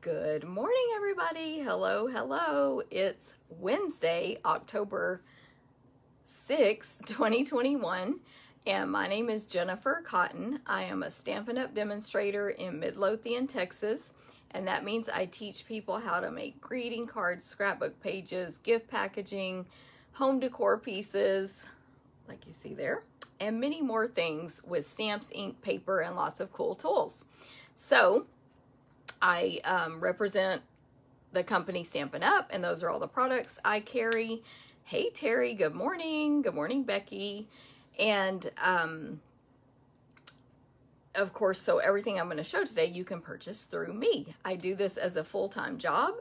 Good morning, everybody. Hello, hello. It's Wednesday, October 6th, 2021, and my name is Jennifer Cotton. I am a Stampin' Up! demonstrator in Midlothian, Texas, and that means I teach people how to make greeting cards, scrapbook pages, gift packaging, home decor pieces, like you see there, and many more things with stamps, ink, paper, and lots of cool tools. So, I um, represent the company Stampin' Up, and those are all the products I carry. Hey, Terry, good morning. Good morning, Becky. And um, of course, so everything I'm going to show today, you can purchase through me. I do this as a full-time job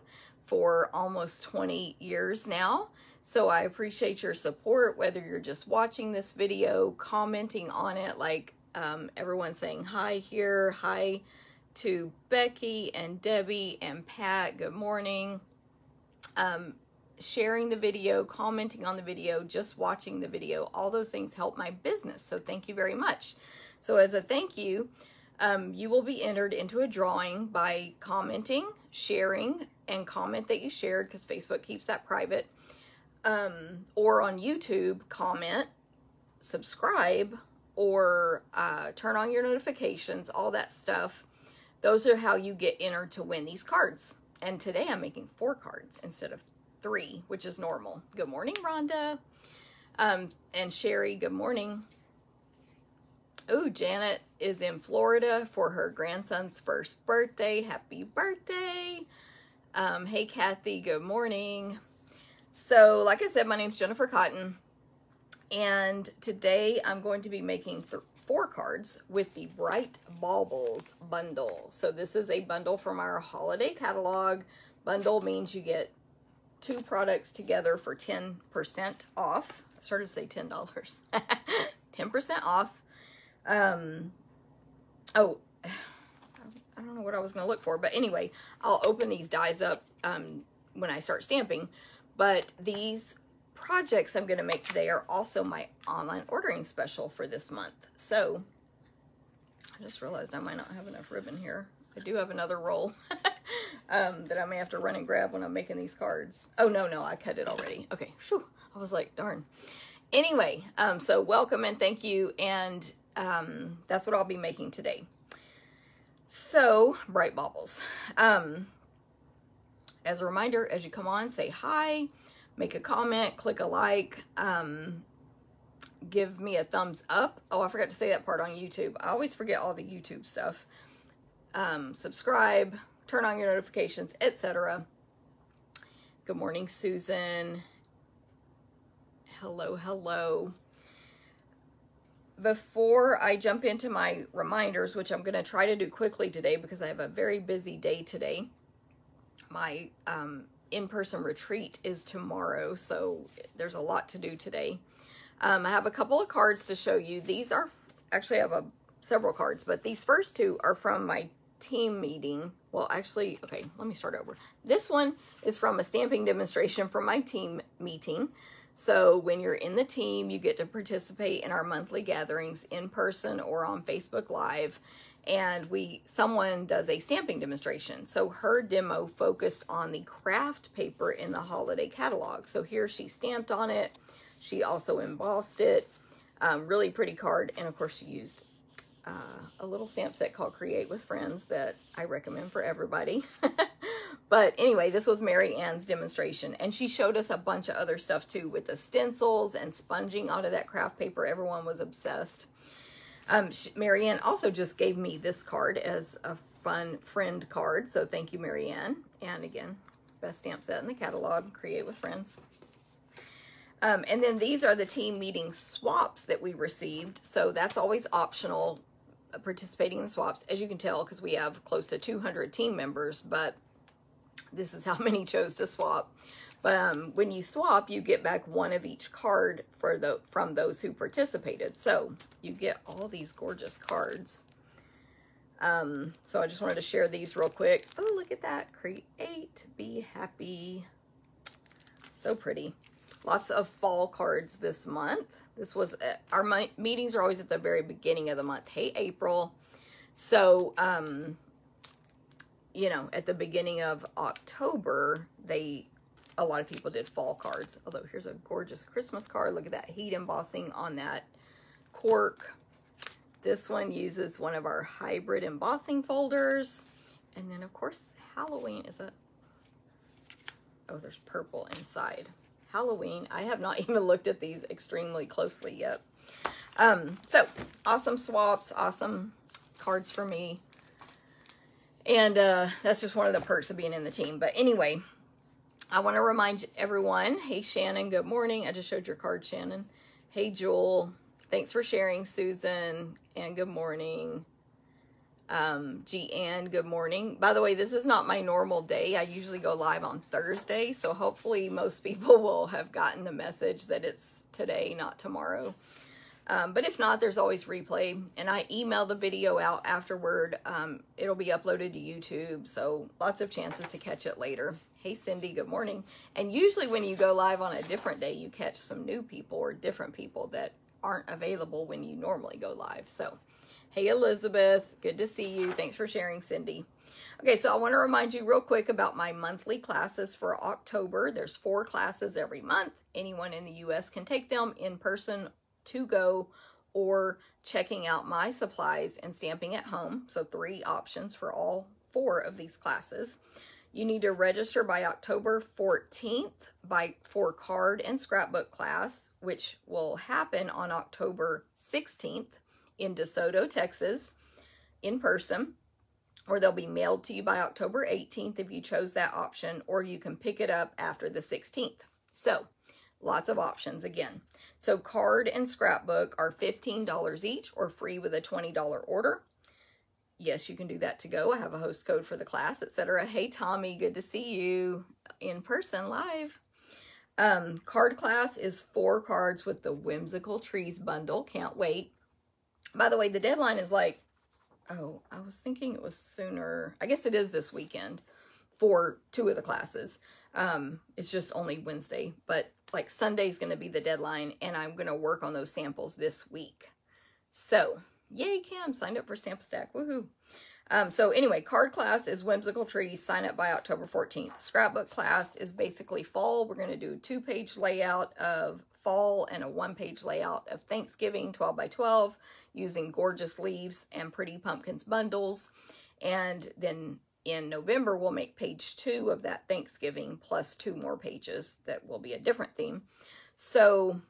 for almost 20 years now. So I appreciate your support, whether you're just watching this video, commenting on it, like um, everyone saying hi here, hi to Becky and Debbie and Pat. Good morning. Um, sharing the video, commenting on the video, just watching the video, all those things help my business. So thank you very much. So as a thank you, um, you will be entered into a drawing by commenting, sharing, and comment that you shared because Facebook keeps that private. Um, or on YouTube, comment, subscribe, or uh, turn on your notifications, all that stuff those are how you get entered to win these cards. And today I'm making four cards instead of three, which is normal. Good morning, Rhonda. Um, and Sherry, good morning. Oh, Janet is in Florida for her grandson's first birthday. Happy birthday. Um, hey, Kathy, good morning. So, like I said, my name's Jennifer Cotton. And today I'm going to be making four cards with the Bright Baubles bundle. So this is a bundle from our holiday catalog. Bundle means you get two products together for 10% off. I started to say $10. 10% off. Um, oh, I don't know what I was going to look for, but anyway, I'll open these dies up um, when I start stamping. But these projects I'm going to make today are also my online ordering special for this month. So I just realized I might not have enough ribbon here. I do have another roll um, that I may have to run and grab when I'm making these cards. Oh, no, no, I cut it already. Okay, Whew. I was like, darn. Anyway, um, so welcome and thank you. And um, that's what I'll be making today. So, Bright Baubles. Um, as a reminder, as you come on, say hi make a comment, click a like, um, give me a thumbs up. Oh, I forgot to say that part on YouTube. I always forget all the YouTube stuff. Um, subscribe, turn on your notifications, etc. Good morning, Susan. Hello, hello. Before I jump into my reminders, which I'm going to try to do quickly today because I have a very busy day today, my um, in-person retreat is tomorrow, so there's a lot to do today. Um, I have a couple of cards to show you. These are, actually I have a, several cards, but these first two are from my team meeting. Well, actually, okay, let me start over. This one is from a stamping demonstration from my team meeting. So when you're in the team, you get to participate in our monthly gatherings in person or on Facebook Live and we someone does a stamping demonstration. So her demo focused on the craft paper in the holiday catalog. So here she stamped on it. She also embossed it. Um, really pretty card. And of course she used uh, a little stamp set called Create with Friends that I recommend for everybody. but anyway, this was Mary Ann's demonstration. And she showed us a bunch of other stuff too with the stencils and sponging out of that craft paper. Everyone was obsessed. Um, Marianne also just gave me this card as a fun friend card. So thank you, Marianne. And again, best stamp set in the catalog, Create with Friends. Um, and then these are the team meeting swaps that we received. So that's always optional, uh, participating in swaps, as you can tell, because we have close to 200 team members, but this is how many chose to swap. Um, when you swap, you get back one of each card for the from those who participated. So you get all these gorgeous cards. Um, so I just wanted to share these real quick. Oh, look at that. Create, be happy. So pretty. Lots of fall cards this month. This was, uh, our meetings are always at the very beginning of the month. Hey, April. So, um, you know, at the beginning of October, they a lot of people did fall cards. Although here's a gorgeous Christmas card. Look at that heat embossing on that cork. This one uses one of our hybrid embossing folders. And then of course, Halloween is a, oh, there's purple inside. Halloween, I have not even looked at these extremely closely yet. Um, so awesome swaps, awesome cards for me. And uh, that's just one of the perks of being in the team. But anyway, I want to remind everyone, hey Shannon, good morning. I just showed your card, Shannon. Hey Jewel, thanks for sharing, Susan, and good morning. Um, G and good morning. By the way, this is not my normal day. I usually go live on Thursday, so hopefully most people will have gotten the message that it's today, not tomorrow. Um, but if not, there's always replay. And I email the video out afterward. Um, it'll be uploaded to YouTube, so lots of chances to catch it later. Hey, Cindy, good morning. And usually when you go live on a different day, you catch some new people or different people that aren't available when you normally go live. So, hey, Elizabeth, good to see you. Thanks for sharing, Cindy. Okay, so I want to remind you real quick about my monthly classes for October. There's four classes every month. Anyone in the U.S. can take them in person to go or checking out my supplies and stamping at home. So three options for all four of these classes. You need to register by October 14th by for card and scrapbook class, which will happen on October 16th in DeSoto, Texas, in person, or they'll be mailed to you by October 18th if you chose that option, or you can pick it up after the 16th. So, lots of options again. So card and scrapbook are $15 each or free with a $20 order. Yes, you can do that to go. I have a host code for the class, etc. Hey, Tommy, good to see you in person live. Um, card class is four cards with the Whimsical Trees bundle. Can't wait. By the way, the deadline is like, oh, I was thinking it was sooner. I guess it is this weekend for two of the classes. Um, it's just only Wednesday, but like Sunday's going to be the deadline and I'm going to work on those samples this week. So, yay, Cam, signed up for Stamp Stack. Woohoo. Um, so anyway, card class is Whimsical Trees. Sign up by October 14th. Scrapbook class is basically fall. We're going to do a two-page layout of fall and a one-page layout of Thanksgiving 12 by 12 using gorgeous leaves and pretty pumpkins bundles. And then in November, we'll make page two of that Thanksgiving plus two more pages that will be a different theme. So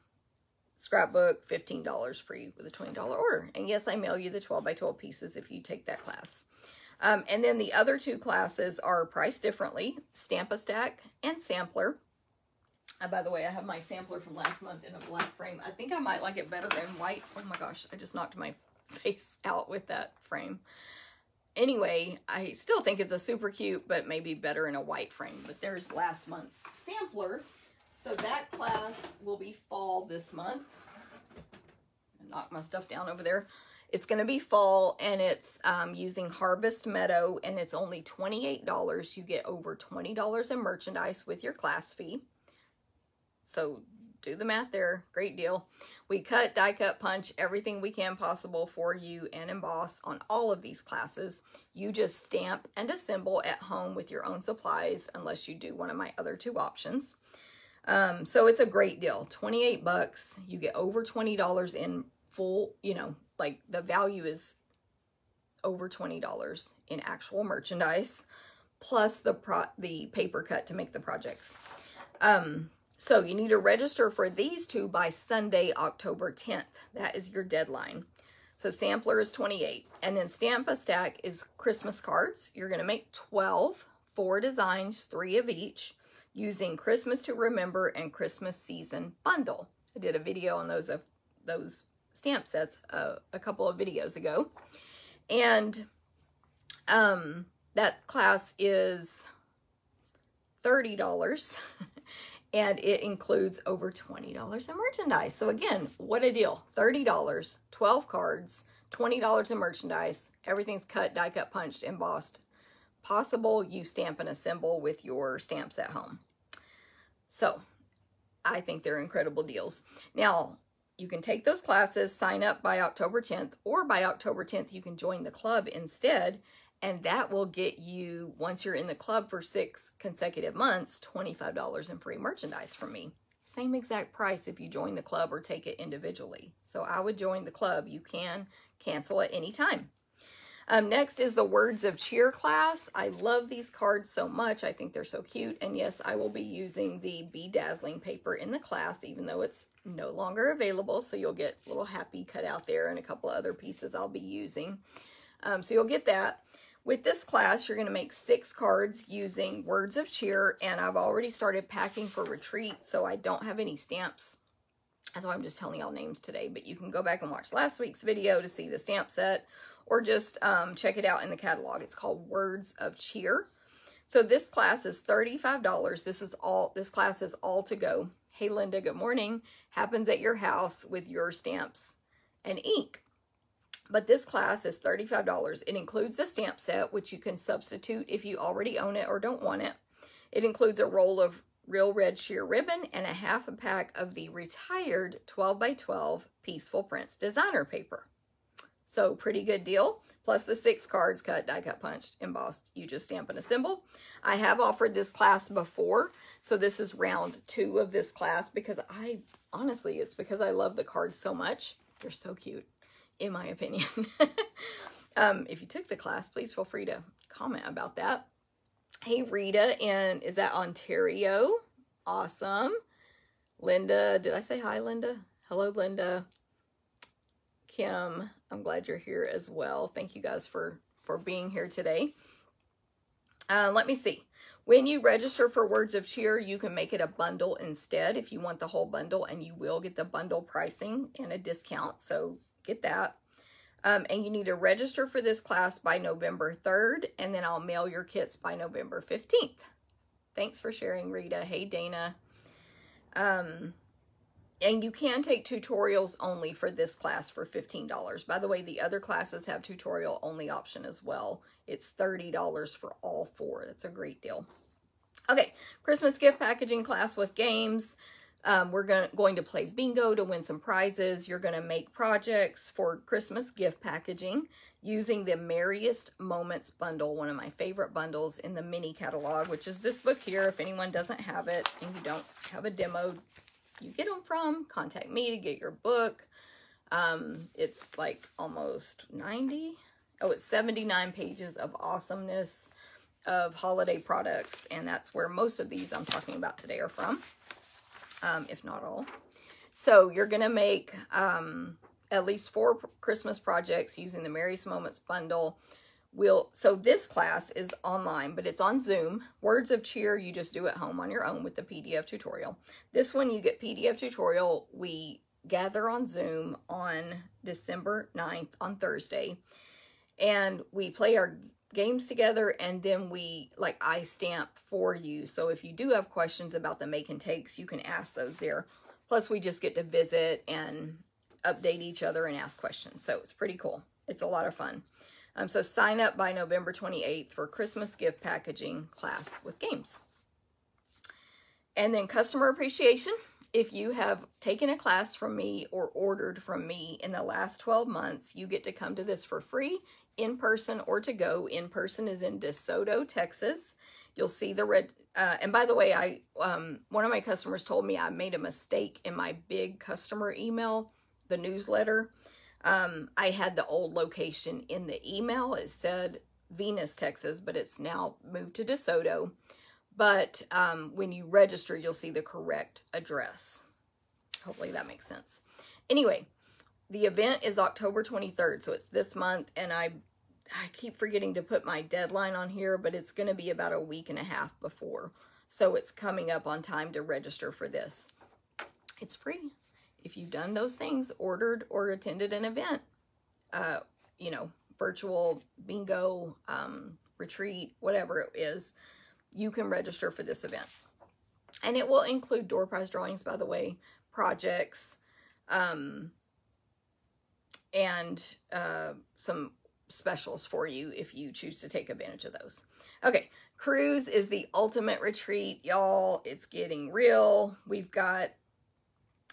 scrapbook, $15 free with a $20 order. And yes, I mail you the 12 by 12 pieces if you take that class. Um, and then the other two classes are priced differently, Stamp-A-Stack and Sampler. Uh, by the way, I have my sampler from last month in a black frame. I think I might like it better than white. Oh my gosh, I just knocked my face out with that frame anyway, I still think it's a super cute, but maybe better in a white frame. But there's last month's sampler. So that class will be fall this month. Knock my stuff down over there. It's going to be fall and it's um, using Harvest Meadow and it's only $28. You get over $20 in merchandise with your class fee. So do the math there. Great deal. We cut, die cut, punch, everything we can possible for you and emboss on all of these classes. You just stamp and assemble at home with your own supplies unless you do one of my other two options. Um, so it's a great deal. 28 bucks. You get over $20 in full, you know, like the value is over $20 in actual merchandise plus the pro the paper cut to make the projects. Um, so you need to register for these two by Sunday, October 10th. That is your deadline. So sampler is 28. And then Stamp-A-Stack is Christmas cards. You're going to make 12, four designs, three of each, using Christmas to Remember and Christmas Season Bundle. I did a video on those, uh, those stamp sets uh, a couple of videos ago. And um, that class is $30. and it includes over $20 in merchandise. So again, what a deal. $30, 12 cards, $20 in merchandise. Everything's cut, die cut, punched, embossed. Possible you stamp and assemble with your stamps at home. So I think they're incredible deals. Now, you can take those classes, sign up by October 10th, or by October 10th, you can join the club instead And that will get you, once you're in the club for six consecutive months, $25 in free merchandise from me. Same exact price if you join the club or take it individually. So I would join the club. You can cancel at any time. Um, next is the Words of Cheer class. I love these cards so much. I think they're so cute. And yes, I will be using the Be Dazzling paper in the class, even though it's no longer available. So you'll get little happy cut out there and a couple of other pieces I'll be using. Um, so you'll get that. With this class, you're going to make six cards using Words of Cheer. And I've already started packing for retreat, so I don't have any stamps. That's why I'm just telling y'all names today. But you can go back and watch last week's video to see the stamp set or just um, check it out in the catalog. It's called Words of Cheer. So this class is $35. This is all, this class is all to go. Hey, Linda, good morning. Happens at your house with your stamps and ink. But this class is $35. It includes the stamp set, which you can substitute if you already own it or don't want it. It includes a roll of real red sheer ribbon and a half a pack of the retired 12 by 12 Peaceful Prints designer paper. So pretty good deal. Plus the six cards cut, die cut, punched, embossed. You just stamp and assemble. I have offered this class before. So this is round two of this class because I, honestly, it's because I love the cards so much. They're so cute, in my opinion. um, if you took the class, please feel free to comment about that. Hey, Rita, and is that Ontario? Awesome. Linda, did I say hi, Linda? Hello, Linda. Kim, I'm glad you're here as well. Thank you guys for, for being here today. Uh, let me see. When you register for Words of Cheer, you can make it a bundle instead if you want the whole bundle, and you will get the bundle pricing and a discount, so get that. Um, and you need to register for this class by November 3rd, and then I'll mail your kits by November 15th. Thanks for sharing, Rita. Hey, Dana. Um, and you can take tutorials only for this class for $15. By the way, the other classes have tutorial only option as well. It's $30 for all four. That's a great deal. Okay, Christmas gift packaging class with games. Um, we're gonna, going to play bingo to win some prizes. You're going to make projects for Christmas gift packaging using the Merriest Moments bundle, one of my favorite bundles in the mini catalog, which is this book here. If anyone doesn't have it and you don't have a demo you get them from, contact me to get your book. Um, it's like almost 90. Oh, it's 79 pages of awesomeness of holiday products. And that's where most of these I'm talking about today are from, um, if not all. So you're going to make um, at least four Christmas projects using the Merriest Moments bundle we'll so this class is online but it's on zoom. Words of cheer you just do at home on your own with the pdf tutorial. This one you get pdf tutorial. We gather on zoom on december 9th on thursday and we play our games together and then we like i stamp for you. So if you do have questions about the make and takes you can ask those there. Plus we just get to visit and update each other and ask questions. So it's pretty cool. It's a lot of fun um, so sign up by November 28th for Christmas gift packaging class with games. And then customer appreciation. If you have taken a class from me or ordered from me in the last 12 months, you get to come to this for free in person or to go. In person is in DeSoto, Texas. You'll see the red. Uh, and by the way, I um, one of my customers told me I made a mistake in my big customer email, the newsletter. Um, I had the old location in the email. It said Venus, Texas, but it's now moved to DeSoto. But um, when you register, you'll see the correct address. Hopefully that makes sense. Anyway, the event is October 23rd, so it's this month, and I I keep forgetting to put my deadline on here, but it's going to be about a week and a half before. So it's coming up on time to register for this. It's free if you've done those things, ordered or attended an event, uh, you know, virtual bingo, um, retreat, whatever it is, you can register for this event. And it will include door prize drawings, by the way, projects, um, and uh, some specials for you if you choose to take advantage of those. Okay, cruise is the ultimate retreat, y'all. It's getting real. We've got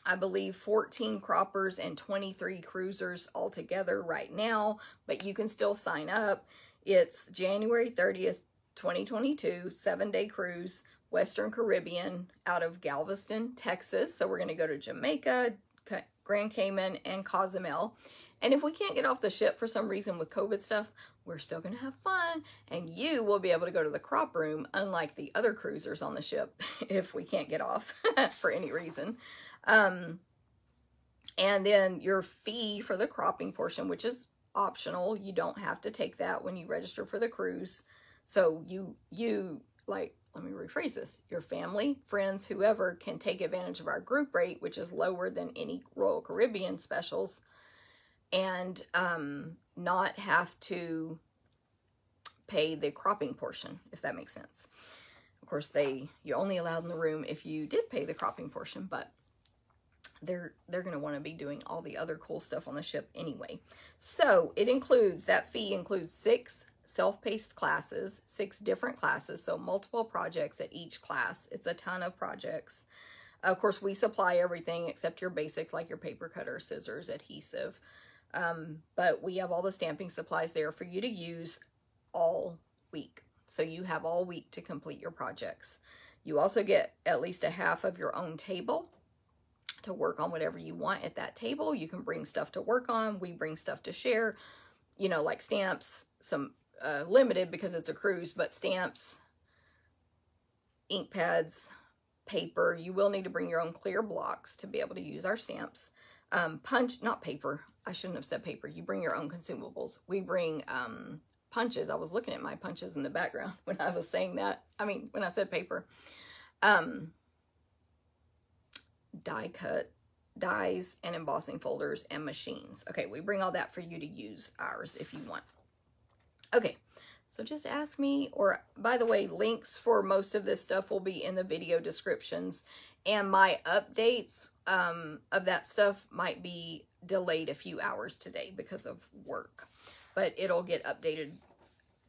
I believe 14 croppers and 23 cruisers altogether right now, but you can still sign up. It's January 30th, 2022, seven day cruise, Western Caribbean out of Galveston, Texas. So we're going to go to Jamaica, Grand Cayman, and Cozumel. And if we can't get off the ship for some reason with COVID stuff, we're still going to have fun. And you will be able to go to the crop room, unlike the other cruisers on the ship, if we can't get off for any reason. Um, and then your fee for the cropping portion, which is optional. You don't have to take that when you register for the cruise. So you, you like, let me rephrase this. Your family, friends, whoever can take advantage of our group rate, which is lower than any Royal Caribbean specials and um, not have to pay the cropping portion, if that makes sense. Of course, they you're only allowed in the room if you did pay the cropping portion, but they're they're going to want to be doing all the other cool stuff on the ship anyway. So it includes that fee includes six self-paced classes, six different classes, so multiple projects at each class. It's a ton of projects. Of course, we supply everything except your basics like your paper cutter, scissors, adhesive, um, but we have all the stamping supplies there for you to use all week. So you have all week to complete your projects. You also get at least a half of your own table to work on whatever you want at that table. You can bring stuff to work on. We bring stuff to share, you know, like stamps, some uh, limited because it's a cruise, but stamps, ink pads, paper. You will need to bring your own clear blocks to be able to use our stamps. Um, punch, not paper, I shouldn't have said paper. You bring your own consumables. We bring um, punches. I was looking at my punches in the background when I was saying that. I mean, when I said paper. Um, die cut, dies, and embossing folders and machines. Okay, we bring all that for you to use ours if you want. Okay, so just ask me, or by the way, links for most of this stuff will be in the video descriptions. And my updates um, of that stuff might be delayed a few hours today because of work. But it'll get updated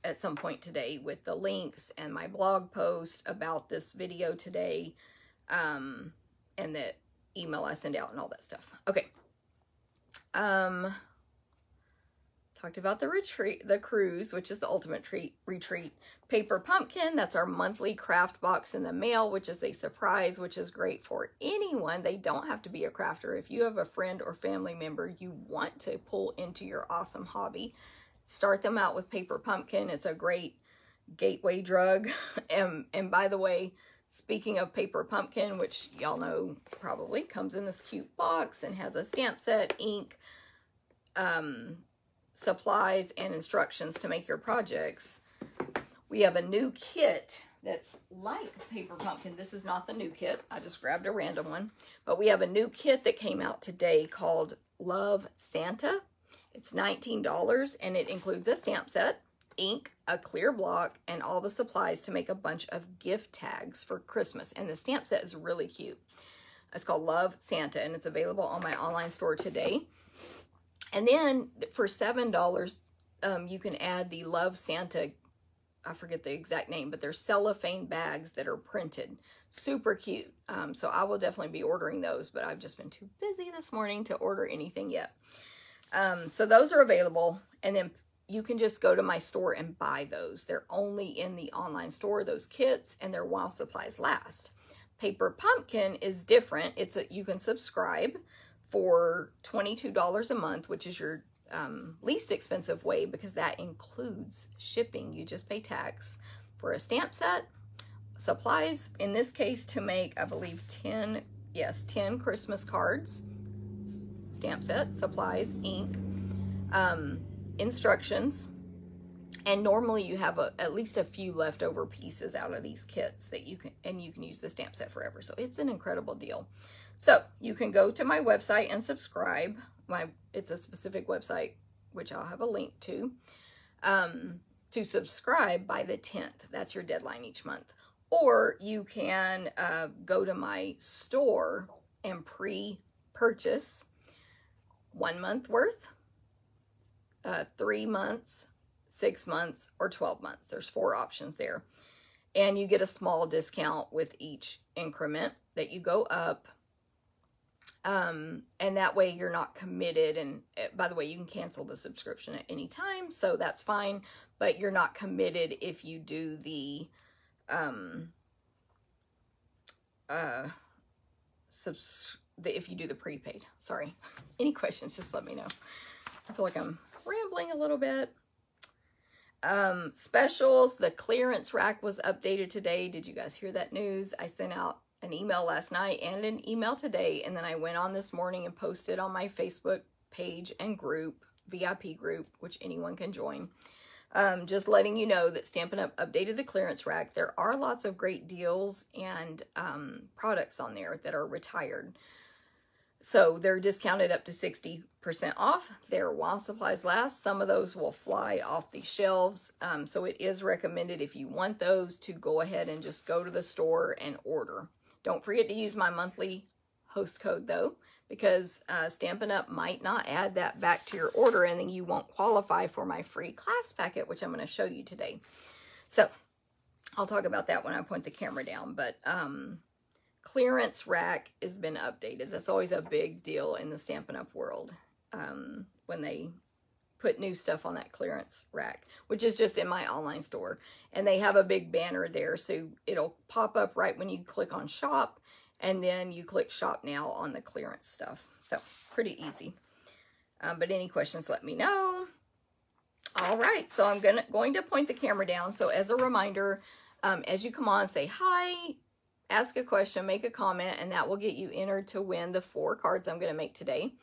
at some point today with the links and my blog post about this video today um, and the email I send out and all that stuff. Okay. Um, talked about the retreat, the cruise, which is the ultimate treat retreat. Paper pumpkin, that's our monthly craft box in the mail, which is a surprise, which is great for anyone. They don't have to be a crafter. If you have a friend or family member you want to pull into your awesome hobby, start them out with paper pumpkin. It's a great gateway drug. and, and by the way, speaking of paper pumpkin, which y'all know probably comes in this cute box and has a stamp set, ink, um, supplies and instructions to make your projects. We have a new kit that's like Paper Pumpkin. This is not the new kit. I just grabbed a random one. But we have a new kit that came out today called Love Santa. It's $19 and it includes a stamp set, ink, a clear block, and all the supplies to make a bunch of gift tags for Christmas. And the stamp set is really cute. It's called Love Santa and it's available on my online store today. And then for $7, um, you can add the Love Santa, I forget the exact name, but they're cellophane bags that are printed. Super cute. Um, so I will definitely be ordering those, but I've just been too busy this morning to order anything yet. Um, so those are available. And then you can just go to my store and buy those. They're only in the online store, those kits, and they're while supplies last. Paper Pumpkin is different. It's a, you can subscribe for $22 a month, which is your um, least expensive way because that includes shipping. You just pay tax for a stamp set, supplies, in this case to make, I believe 10, yes, 10 Christmas cards, stamp set, supplies, ink, um, instructions, and normally you have a, at least a few leftover pieces out of these kits that you can, and you can use the stamp set forever. So it's an incredible deal. So you can go to my website and subscribe. My It's a specific website, which I'll have a link to, um, to subscribe by the 10th. That's your deadline each month. Or you can uh, go to my store and pre-purchase one month worth, uh, three months, six months, or 12 months. There's four options there. And you get a small discount with each increment that you go up Um, and that way you're not committed. And uh, by the way, you can cancel the subscription at any time, so that's fine. But you're not committed if you do the um, uh, subs- the, if you do the prepaid. Sorry. Any questions? Just let me know. I feel like I'm rambling a little bit. Um, specials, the clearance rack was updated today. Did you guys hear that news? I sent out an email last night and an email today, and then I went on this morning and posted on my Facebook page and group, VIP group, which anyone can join. Um, just letting you know that Stampin' Up! updated the clearance rack. There are lots of great deals and um, products on there that are retired. So they're discounted up to 60% off. They're while supplies last. Some of those will fly off the shelves. Um, so it is recommended if you want those to go ahead and just go to the store and order. Don't forget to use my monthly host code though, because uh, Stampin' Up! might not add that back to your order and then you won't qualify for my free class packet, which I'm going to show you today. So I'll talk about that when I point the camera down, but um, clearance rack has been updated. That's always a big deal in the Stampin' Up! world um, when they put new stuff on that clearance rack, which is just in my online store. And they have a big banner there, so it'll pop up right when you click on shop, and then you click shop now on the clearance stuff. So pretty easy. Um, but any questions, let me know. All right, so I'm gonna going to point the camera down. So as a reminder, um, as you come on, say hi, ask a question, make a comment, and that will get you entered to win the four cards I'm going to make today.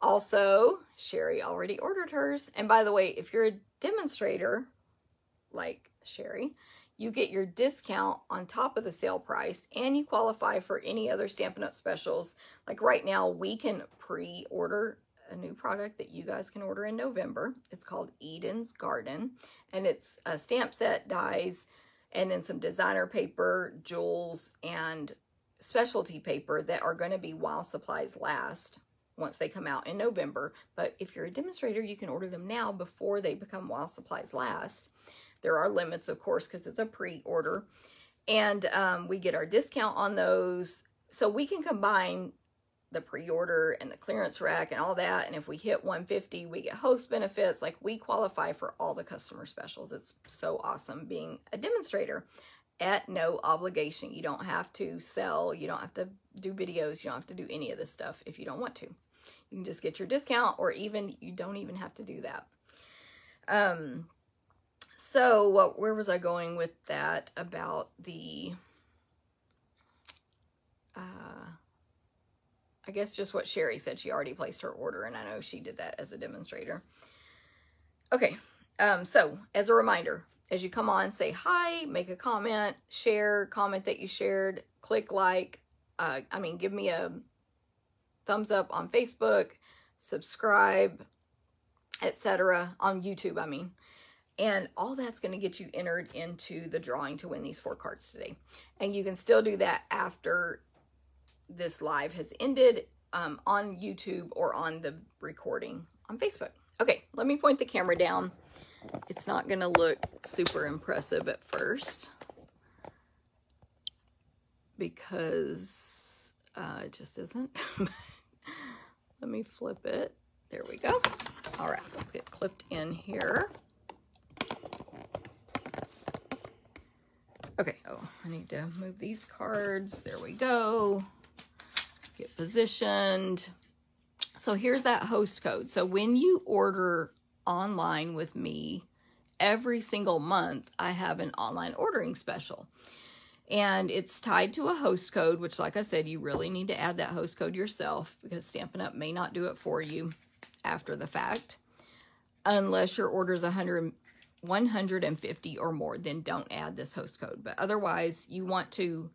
Also, Sherry already ordered hers. And by the way, if you're a demonstrator, like Sherry, you get your discount on top of the sale price and you qualify for any other Stampin' Up! specials. Like right now, we can pre-order a new product that you guys can order in November. It's called Eden's Garden, and it's a stamp set, dies, and then some designer paper, jewels, and specialty paper that are going to be while supplies last once they come out in November. But if you're a demonstrator, you can order them now before they become while supplies last. There are limits, of course, because it's a pre-order. And um, we get our discount on those. So we can combine the pre-order and the clearance rack and all that. And if we hit 150, we get host benefits. Like we qualify for all the customer specials. It's so awesome being a demonstrator at no obligation. You don't have to sell. You don't have to do videos. You don't have to do any of this stuff if you don't want to. You can just get your discount or even you don't even have to do that. Um, so what, where was I going with that about the, uh, I guess just what Sherry said. She already placed her order, and I know she did that as a demonstrator. Okay, um, so as a reminder, as you come on, say hi, make a comment, share, comment that you shared, click like, uh, I mean, give me a thumbs up on Facebook, subscribe, etc. on YouTube, I mean. And all that's going to get you entered into the drawing to win these four cards today. And you can still do that after this live has ended um, on YouTube or on the recording on Facebook. Okay, let me point the camera down. It's not going to look super impressive at first because uh, it just isn't. let me flip it. There we go. All right, let's get clipped in here. Okay, oh, I need to move these cards. There we go get positioned. So here's that host code. So when you order online with me, every single month I have an online ordering special. And it's tied to a host code, which like I said, you really need to add that host code yourself because Stampin' Up! may not do it for you after the fact. Unless your order is 100, 150 or more, then don't add this host code. But otherwise, you want to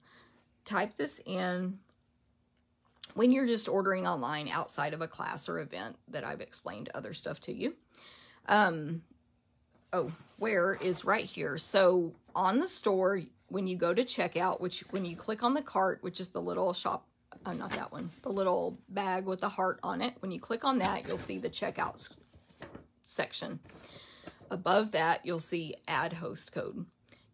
type this in when you're just ordering online outside of a class or event that I've explained other stuff to you. Um, oh, where is right here. So on the store, when you go to checkout, which when you click on the cart, which is the little shop, oh, not that one, the little bag with the heart on it. When you click on that, you'll see the checkout section. Above that, you'll see add host code.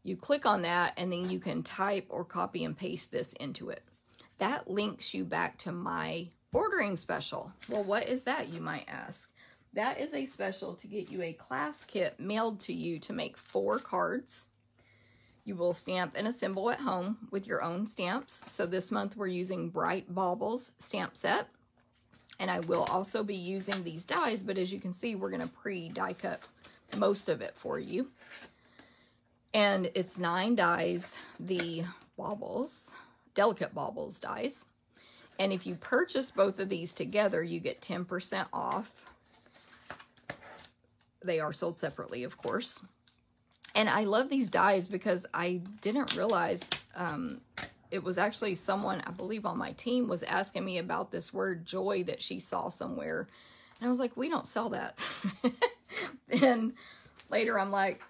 You click on that and then you can type or copy and paste this into it that links you back to my ordering special. Well, what is that, you might ask? That is a special to get you a class kit mailed to you to make four cards. You will stamp and assemble at home with your own stamps. So this month we're using Bright Baubles stamp set. And I will also be using these dies, but as you can see, we're going to pre-die cut most of it for you. And it's nine dies, the baubles, delicate baubles dies. And if you purchase both of these together, you get 10% off. They are sold separately, of course. And I love these dies because I didn't realize um, it was actually someone, I believe on my team, was asking me about this word joy that she saw somewhere. And I was like, we don't sell that. and later I'm like,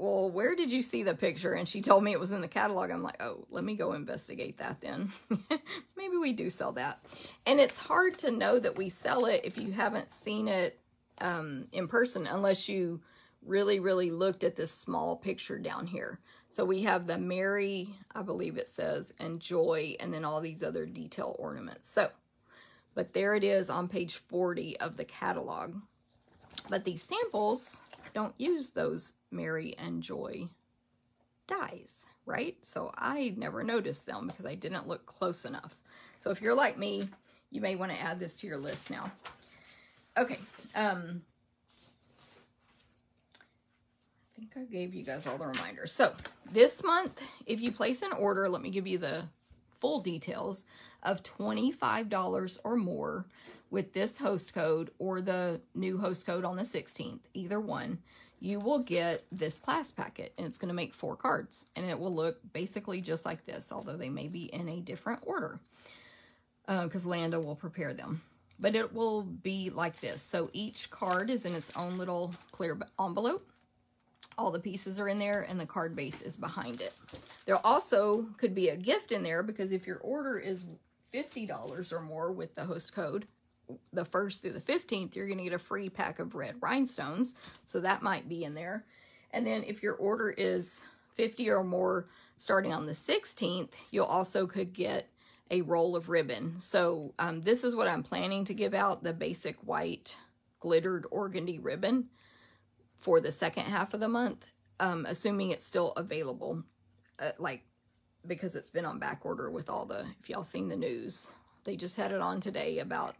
well, where did you see the picture? And she told me it was in the catalog. I'm like, oh, let me go investigate that then. Maybe we do sell that. And it's hard to know that we sell it if you haven't seen it um, in person unless you really, really looked at this small picture down here. So we have the Merry, I believe it says, and Joy, and then all these other detail ornaments. So, but there it is on page 40 of the catalog. But these samples don't use those Merry and Joy dies, right? So I never noticed them because I didn't look close enough. So if you're like me, you may want to add this to your list now. Okay, um, I think I gave you guys all the reminders. So this month, if you place an order, let me give you the full details of $25 or more with this host code or the new host code on the 16th, either one, you will get this class packet and it's going to make four cards and it will look basically just like this, although they may be in a different order because uh, Landa will prepare them. But it will be like this. So each card is in its own little clear envelope. All the pieces are in there and the card base is behind it. There also could be a gift in there because if your order is $50 or more with the host code, the 1st through the 15th, you're going to get a free pack of red rhinestones. So that might be in there. And then if your order is 50 or more starting on the 16th, you'll also could get a roll of ribbon. So um, this is what I'm planning to give out, the basic white glittered organdy ribbon for the second half of the month, um, assuming it's still available, uh, like because it's been on back order with all the, if y'all seen the news, they just had it on today about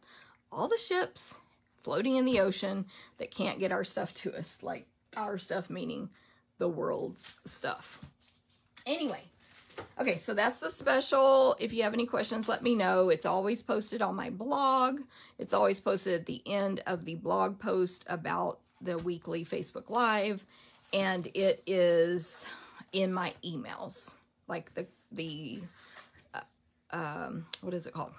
all the ships floating in the ocean that can't get our stuff to us, like our stuff meaning the world's stuff. Anyway, okay, so that's the special. If you have any questions, let me know. It's always posted on my blog. It's always posted at the end of the blog post about the weekly Facebook Live, and it is in my emails, like the the uh, um, what is it called?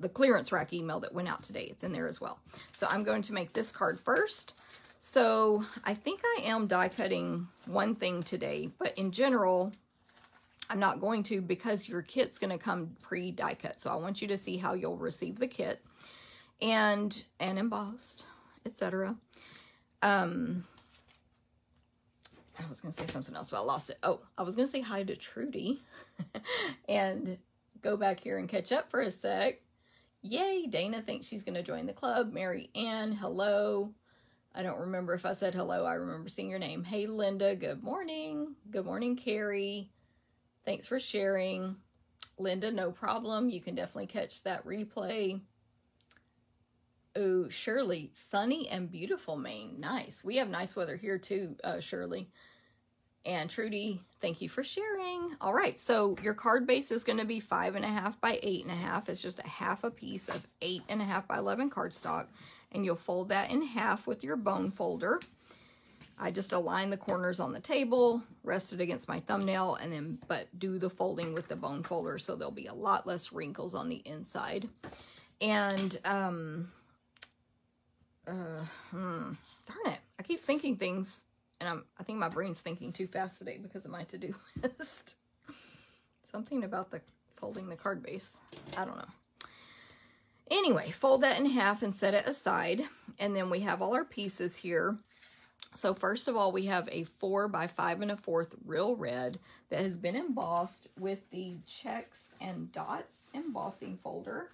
The clearance rack email that went out today. It's in there as well. So I'm going to make this card first. So I think I am die cutting one thing today, but in general, I'm not going to because your kit's going to come pre-die cut. So I want you to see how you'll receive the kit and, and embossed, etc. Um, I was going to say something else, but I lost it. Oh, I was going to say hi to Trudy and go back here and catch up for a sec. Yay, Dana thinks she's going to join the club. Mary Ann, hello. I don't remember if I said hello. I remember seeing your name. Hey, Linda, good morning. Good morning, Carrie. Thanks for sharing. Linda, no problem. You can definitely catch that replay. Oh, Shirley, sunny and beautiful Maine. Nice. We have nice weather here too, uh, Shirley. And Trudy, thank you for sharing. All right, so your card base is going to be five and a half by eight and a half. It's just a half a piece of eight and a half by 11 cardstock. And you'll fold that in half with your bone folder. I just align the corners on the table, rest it against my thumbnail, and then but do the folding with the bone folder so there'll be a lot less wrinkles on the inside. And, um, uh, hmm, darn it, I keep thinking things and I'm, I think my brain's thinking too fast today because of my to-do list. Something about the folding the card base. I don't know. Anyway, fold that in half and set it aside. And then we have all our pieces here. So first of all, we have a four by five and a fourth real red that has been embossed with the checks and dots embossing folder.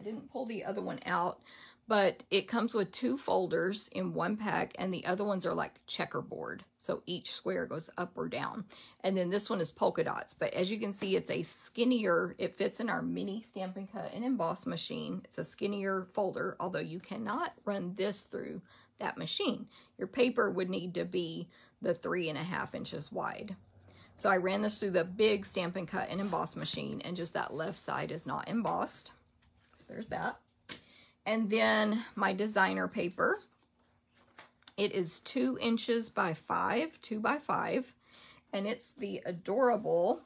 I didn't pull the other one out, but it comes with two folders in one pack and the other ones are like checkerboard. So each square goes up or down. And then this one is polka dots, but as you can see, it's a skinnier, it fits in our mini Stampin' Cut and Emboss machine. It's a skinnier folder, although you cannot run this through that machine. Your paper would need to be the three and a half inches wide. So I ran this through the big Stampin' Cut and Emboss machine and just that left side is not embossed. So there's that. And then my designer paper. It is two inches by five, two by five. And it's the adorable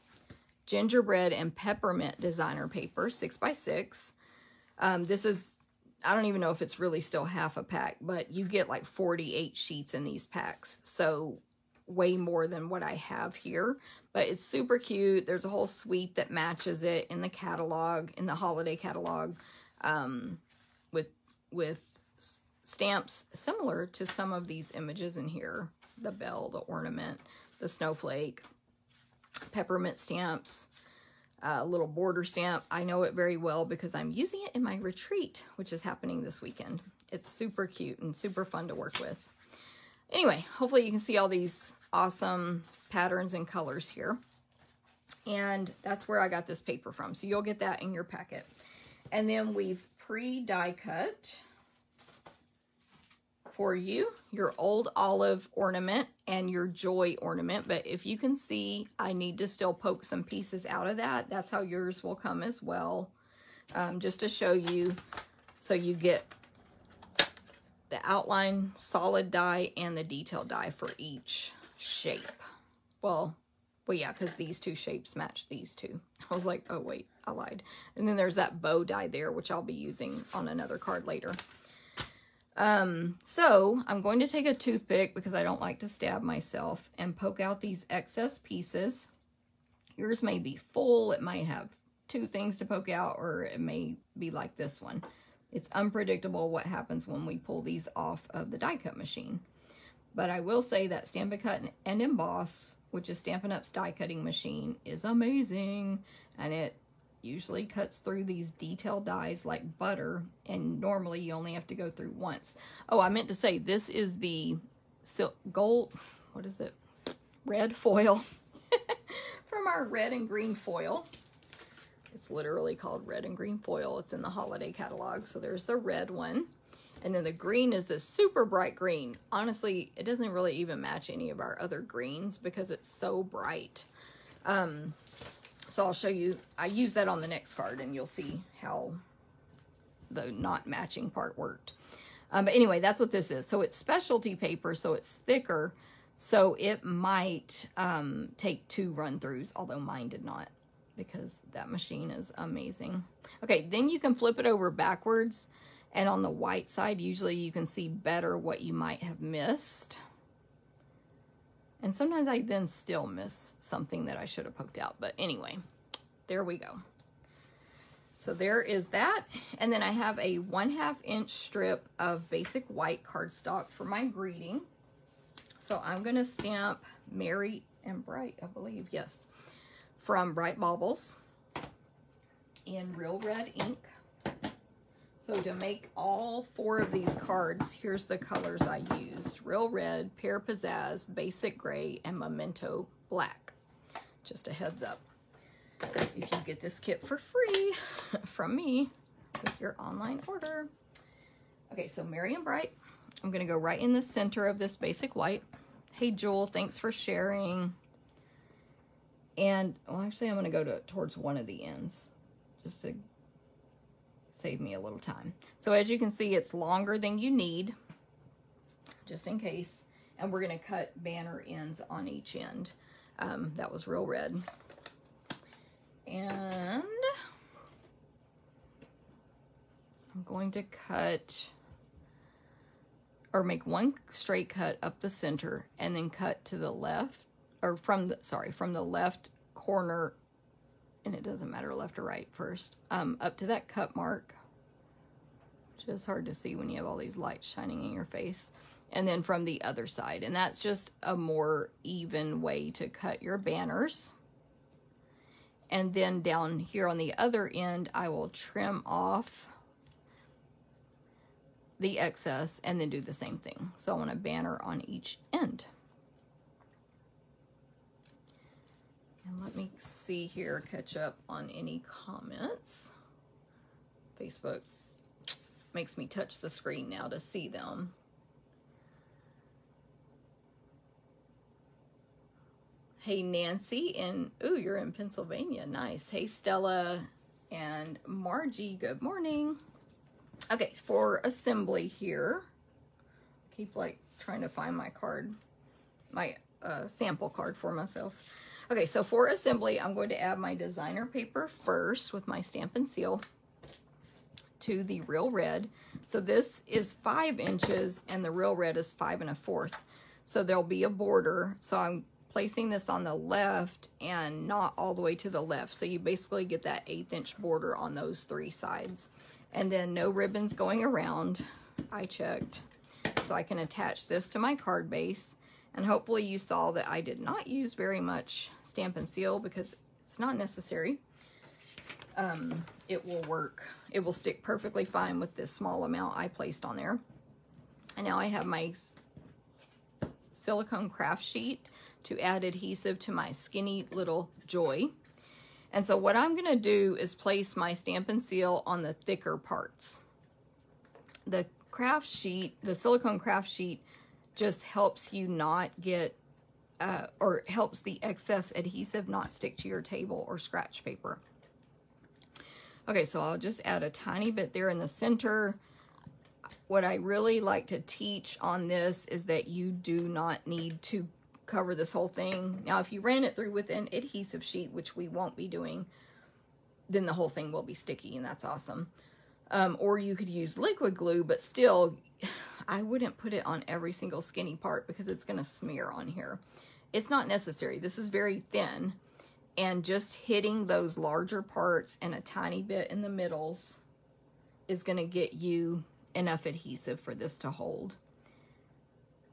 gingerbread and peppermint designer paper, six by six. Um, this is, I don't even know if it's really still half a pack, but you get like 48 sheets in these packs. So way more than what I have here, but it's super cute. There's a whole suite that matches it in the catalog, in the holiday catalog. Um, with stamps similar to some of these images in here. The bell, the ornament, the snowflake, peppermint stamps, a little border stamp. I know it very well because I'm using it in my retreat, which is happening this weekend. It's super cute and super fun to work with. Anyway, hopefully you can see all these awesome patterns and colors here. And that's where I got this paper from. So you'll get that in your packet. And then we've pre-die cut for you your old olive ornament and your joy ornament. But if you can see, I need to still poke some pieces out of that. That's how yours will come as well. Um, just to show you, so you get the outline solid die and the detail die for each shape. Well, well, yeah, because these two shapes match these two. I was like, oh, wait. I lied. And then there's that bow die there, which I'll be using on another card later. Um, so I'm going to take a toothpick because I don't like to stab myself and poke out these excess pieces. Yours may be full. It might have two things to poke out or it may be like this one. It's unpredictable what happens when we pull these off of the die cut machine. But I will say that Stampin' Cut and Emboss, which is Stampin' Up's die cutting machine, is amazing. And it usually cuts through these detailed dies like butter and normally you only have to go through once. Oh, I meant to say this is the silk gold, what is it? Red foil from our red and green foil. It's literally called red and green foil. It's in the holiday catalog. So there's the red one. And then the green is this super bright green. Honestly, it doesn't really even match any of our other greens because it's so bright. Um, so I'll show you, I use that on the next card and you'll see how the not matching part worked. Um, but anyway, that's what this is. So it's specialty paper, so it's thicker. So it might um, take two run-throughs, although mine did not because that machine is amazing. Okay, then you can flip it over backwards and on the white side, usually you can see better what you might have missed. And sometimes I then still miss something that I should have poked out. But anyway, there we go. So there is that. And then I have a one half inch strip of basic white cardstock for my greeting. So I'm going to stamp Merry and Bright, I believe, yes, from Bright Baubles in Real Red ink. So to make all four of these cards, here's the colors I used. Real Red, Pear Pizzazz, Basic Gray, and Memento Black. Just a heads up. If you get this kit for free from me with your online order. Okay, so Merry and Bright. I'm going to go right in the center of this basic white. Hey, Jewel, thanks for sharing. And, well, actually, I'm going to go to towards one of the ends just to save me a little time. So as you can see, it's longer than you need, just in case. And we're going to cut banner ends on each end. Um, that was real red. And I'm going to cut or make one straight cut up the center and then cut to the left or from the sorry from the left corner and it doesn't matter left or right first, um, up to that cut mark, which is hard to see when you have all these lights shining in your face, and then from the other side. And that's just a more even way to cut your banners. And then down here on the other end, I will trim off the excess and then do the same thing. So I want a banner on each end. And let me see here, catch up on any comments. Facebook makes me touch the screen now to see them. Hey, Nancy, and ooh, you're in Pennsylvania. Nice. Hey, Stella and Margie, good morning. Okay, for assembly here, keep like trying to find my card, my uh, sample card for myself. Okay, so for assembly, I'm going to add my designer paper first with my Stampin' Seal to the real red. So this is five inches and the real red is five and a fourth. So there'll be a border. So I'm placing this on the left and not all the way to the left. So you basically get that eighth inch border on those three sides. And then no ribbons going around. I checked. So I can attach this to my card base. And hopefully you saw that I did not use very much Stampin' Seal because it's not necessary. Um, it will work. It will stick perfectly fine with this small amount I placed on there. And now I have my silicone craft sheet to add adhesive to my skinny little joy. And so what I'm going to do is place my Stampin' Seal on the thicker parts. The craft sheet, the silicone craft sheet, just helps you not get, uh, or helps the excess adhesive not stick to your table or scratch paper. Okay, so I'll just add a tiny bit there in the center. What I really like to teach on this is that you do not need to cover this whole thing. Now, if you ran it through with an adhesive sheet, which we won't be doing, then the whole thing will be sticky, and that's awesome. Um, or you could use liquid glue, but still, I wouldn't put it on every single skinny part because it's going to smear on here. It's not necessary. This is very thin and just hitting those larger parts and a tiny bit in the middles is going to get you enough adhesive for this to hold.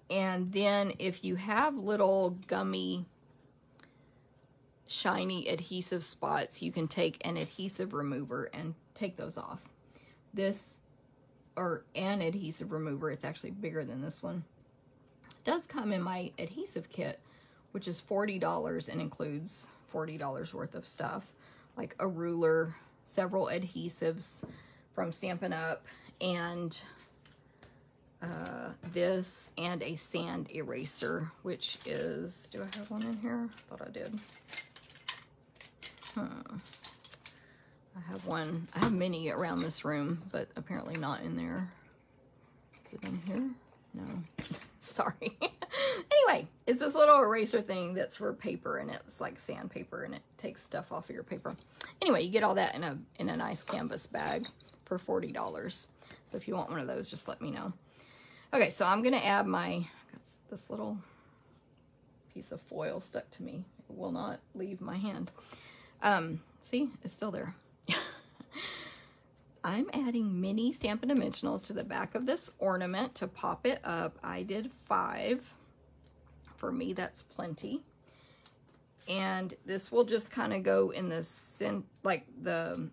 And then if you have little gummy, shiny adhesive spots, you can take an adhesive remover and take those off. This, or an adhesive remover, it's actually bigger than this one, does come in my adhesive kit, which is $40 and includes $40 worth of stuff, like a ruler, several adhesives from Stampin' Up, and uh, this, and a sand eraser, which is, do I have one in here? thought I did. Hmm. Have one, I have many around this room, but apparently not in there. Is it in here? No. Sorry. anyway, it's this little eraser thing that's for paper and it's like sandpaper and it takes stuff off of your paper. Anyway, you get all that in a in a nice canvas bag for $40. So if you want one of those, just let me know. Okay, so I'm gonna add my, this little piece of foil stuck to me. It will not leave my hand. Um, see, it's still there. I'm adding mini Stampin' Dimensionals to the back of this ornament to pop it up. I did five. For me, that's plenty. And this will just kind of go in the cent like the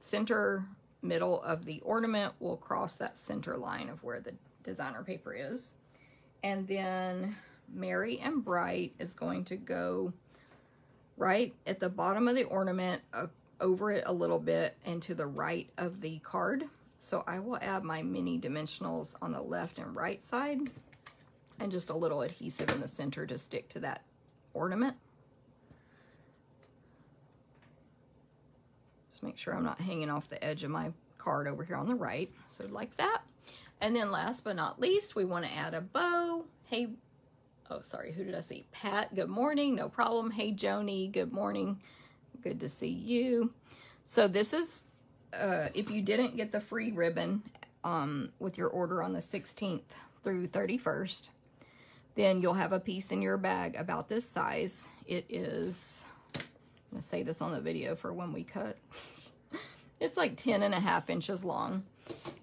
center middle of the ornament will cross that center line of where the designer paper is. And then Merry and Bright is going to go right at the bottom of the ornament, over it a little bit and to the right of the card. So I will add my mini dimensionals on the left and right side and just a little adhesive in the center to stick to that ornament. Just make sure I'm not hanging off the edge of my card over here on the right. So like that. And then last but not least, we want to add a bow. Hey, oh, sorry, who did I see? Pat, good morning. No problem. Hey, Joni, good morning. Good to see you. So this is, uh, if you didn't get the free ribbon um, with your order on the 16th through 31st, then you'll have a piece in your bag about this size. It is, I'm to say this on the video for when we cut. it's like 10 and a half inches long.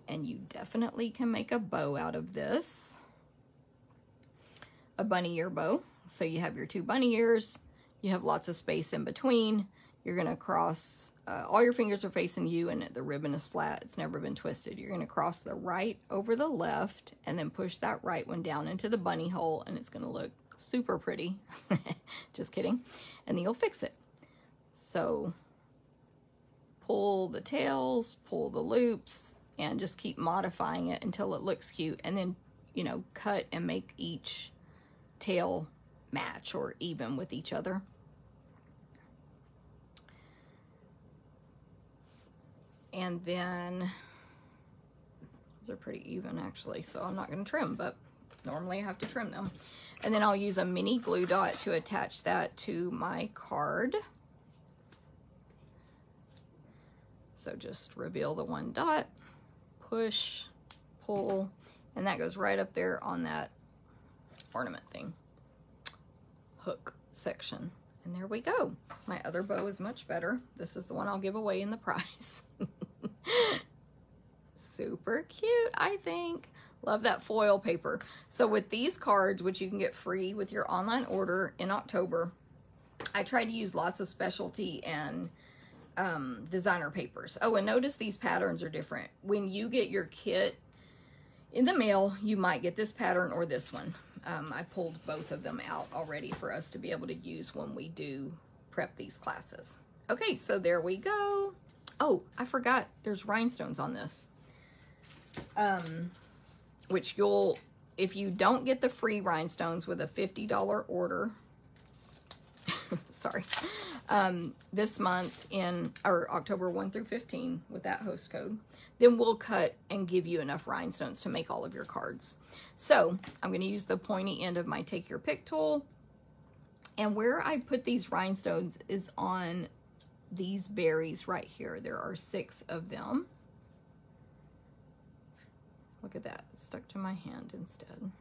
And you definitely can make a bow out of this. A bunny ear bow. So you have your two bunny ears. You have lots of space in between You're going to cross, uh, all your fingers are facing you and the ribbon is flat. It's never been twisted. You're going to cross the right over the left and then push that right one down into the bunny hole and it's going to look super pretty. Just kidding. And then you'll fix it. So pull the tails, pull the loops, and just keep modifying it until it looks cute. And then, you know, cut and make each tail match or even with each other. And then, those are pretty even actually, so I'm not going to trim, but normally I have to trim them. And then I'll use a mini glue dot to attach that to my card. So just reveal the one dot, push, pull, and that goes right up there on that ornament thing, hook section. And there we go. My other bow is much better. This is the one I'll give away in the prize. Super cute, I think. Love that foil paper. So with these cards, which you can get free with your online order in October, I try to use lots of specialty and um, designer papers. Oh, and notice these patterns are different. When you get your kit in the mail, you might get this pattern or this one. Um, I pulled both of them out already for us to be able to use when we do prep these classes. Okay, so there we go. Oh, I forgot there's rhinestones on this. Um, which you'll, if you don't get the free rhinestones with a $50 order, sorry, um, this month in, or October 1 through 15 with that host code, then we'll cut and give you enough rhinestones to make all of your cards. So I'm going to use the pointy end of my Take Your Pick tool. And where I put these rhinestones is on these berries right here. There are six of them. Look at that, stuck to my hand instead.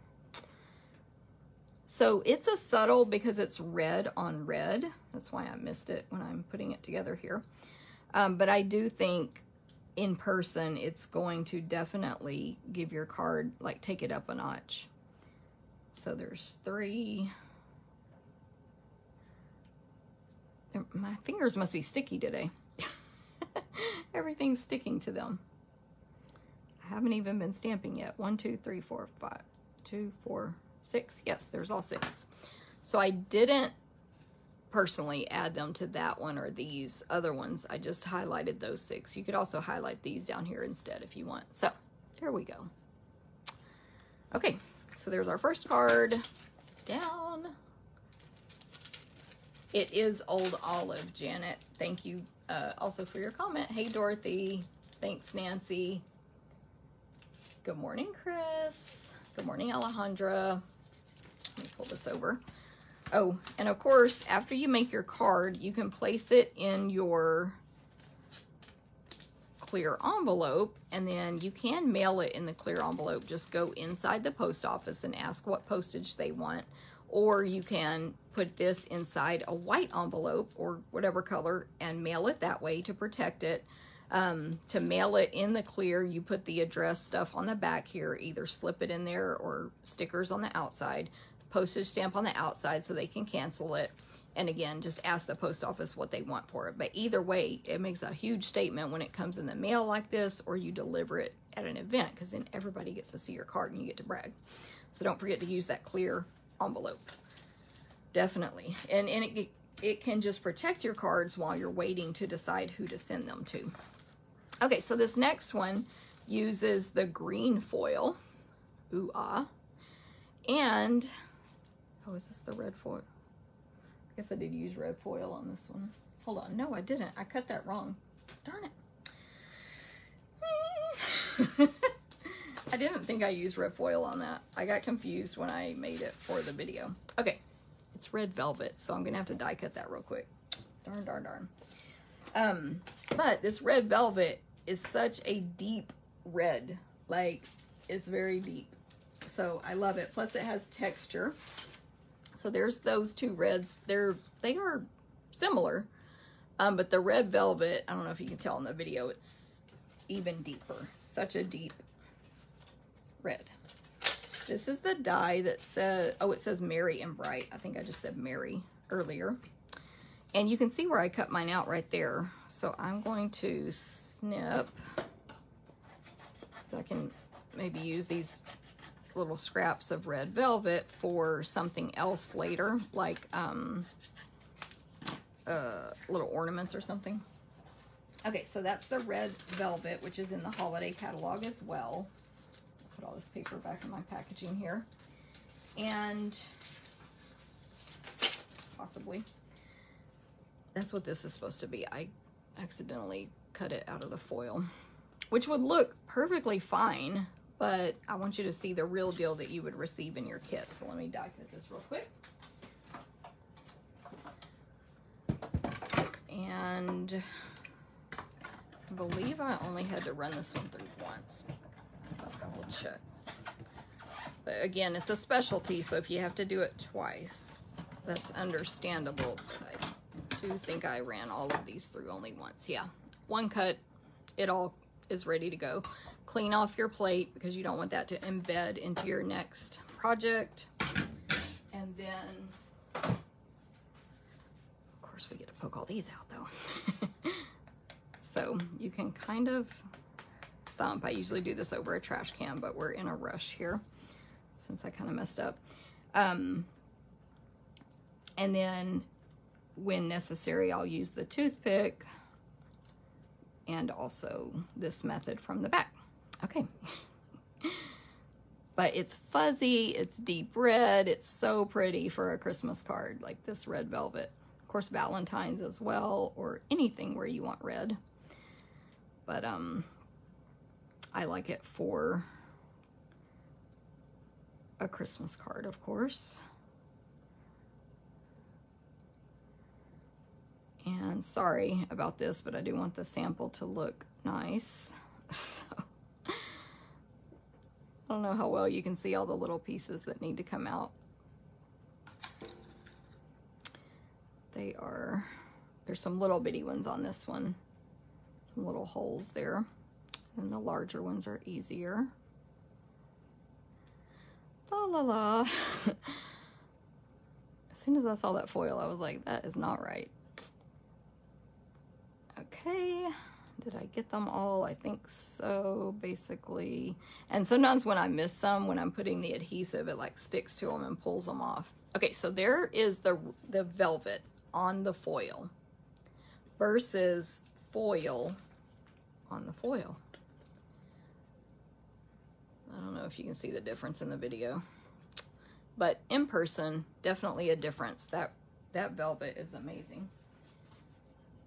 So it's a subtle because it's red on red. That's why I missed it when I'm putting it together here. Um, but I do think in person, it's going to definitely give your card, like take it up a notch. So there's three. My fingers must be sticky today. Everything's sticking to them. I haven't even been stamping yet. One, two, three, four, five, two, four, six. Yes, there's all six. So I didn't personally add them to that one or these other ones. I just highlighted those six. You could also highlight these down here instead if you want. So there we go. Okay, so there's our first card down. It is Old Olive, Janet. Thank you uh, also for your comment. Hey, Dorothy. Thanks, Nancy. Good morning, Chris. Good morning, Alejandra. Let me pull this over. Oh, and of course, after you make your card, you can place it in your clear envelope and then you can mail it in the clear envelope. Just go inside the post office and ask what postage they want. Or you can put this inside a white envelope or whatever color and mail it that way to protect it. Um, to mail it in the clear, you put the address stuff on the back here, either slip it in there or stickers on the outside, postage stamp on the outside so they can cancel it. And again, just ask the post office what they want for it. But either way, it makes a huge statement when it comes in the mail like this or you deliver it at an event because then everybody gets to see your card and you get to brag. So don't forget to use that clear envelope. Definitely. And, and it, it can just protect your cards while you're waiting to decide who to send them to. Okay, so this next one uses the green foil. Ooh, ah. And, oh, is this the red foil? I guess I did use red foil on this one. Hold on. No, I didn't. I cut that wrong. Darn it. I didn't think I used red foil on that. I got confused when I made it for the video. Okay, it's red velvet, so I'm to have to die cut that real quick. Darn, darn, darn. Um, but this red velvet is such a deep red. Like, it's very deep. So I love it. Plus it has texture. So there's those two reds. They're, they are similar. Um, but the red velvet, I don't know if you can tell in the video, it's even deeper. Such a deep red. This is the die that says, oh, it says Merry and Bright. I think I just said Merry earlier. And you can see where I cut mine out right there. So I'm going to snip so I can maybe use these little scraps of red velvet for something else later, like um, uh, little ornaments or something. Okay, so that's the red velvet, which is in the holiday catalog as well. Put all this paper back in my packaging here. And possibly, that's what this is supposed to be. I accidentally cut it out of the foil, which would look perfectly fine but I want you to see the real deal that you would receive in your kit. So let me document this real quick. And I believe I only had to run this one through once. Double. But again, it's a specialty, so if you have to do it twice, that's understandable. But I do think I ran all of these through only once. Yeah, one cut, it all is ready to go clean off your plate because you don't want that to embed into your next project. And then, of course, we get to poke all these out though. so you can kind of thump. I usually do this over a trash can, but we're in a rush here since I kind of messed up. Um, and then when necessary, I'll use the toothpick and also this method from the back. Okay. but it's fuzzy, it's deep red, it's so pretty for a Christmas card, like this red velvet. Of course, Valentine's as well, or anything where you want red. But um, I like it for a Christmas card, of course. And sorry about this, but I do want the sample to look nice. so I don't know how well you can see all the little pieces that need to come out. They are, there's some little bitty ones on this one. Some little holes there. And the larger ones are easier. La la la. as soon as I saw that foil, I was like, that is not right. Okay. Did I get them all? I think so, basically. And sometimes when I miss some, when I'm putting the adhesive, it like sticks to them and pulls them off. Okay, so there is the, the velvet on the foil versus foil on the foil. I don't know if you can see the difference in the video. But in person, definitely a difference. That that velvet is amazing.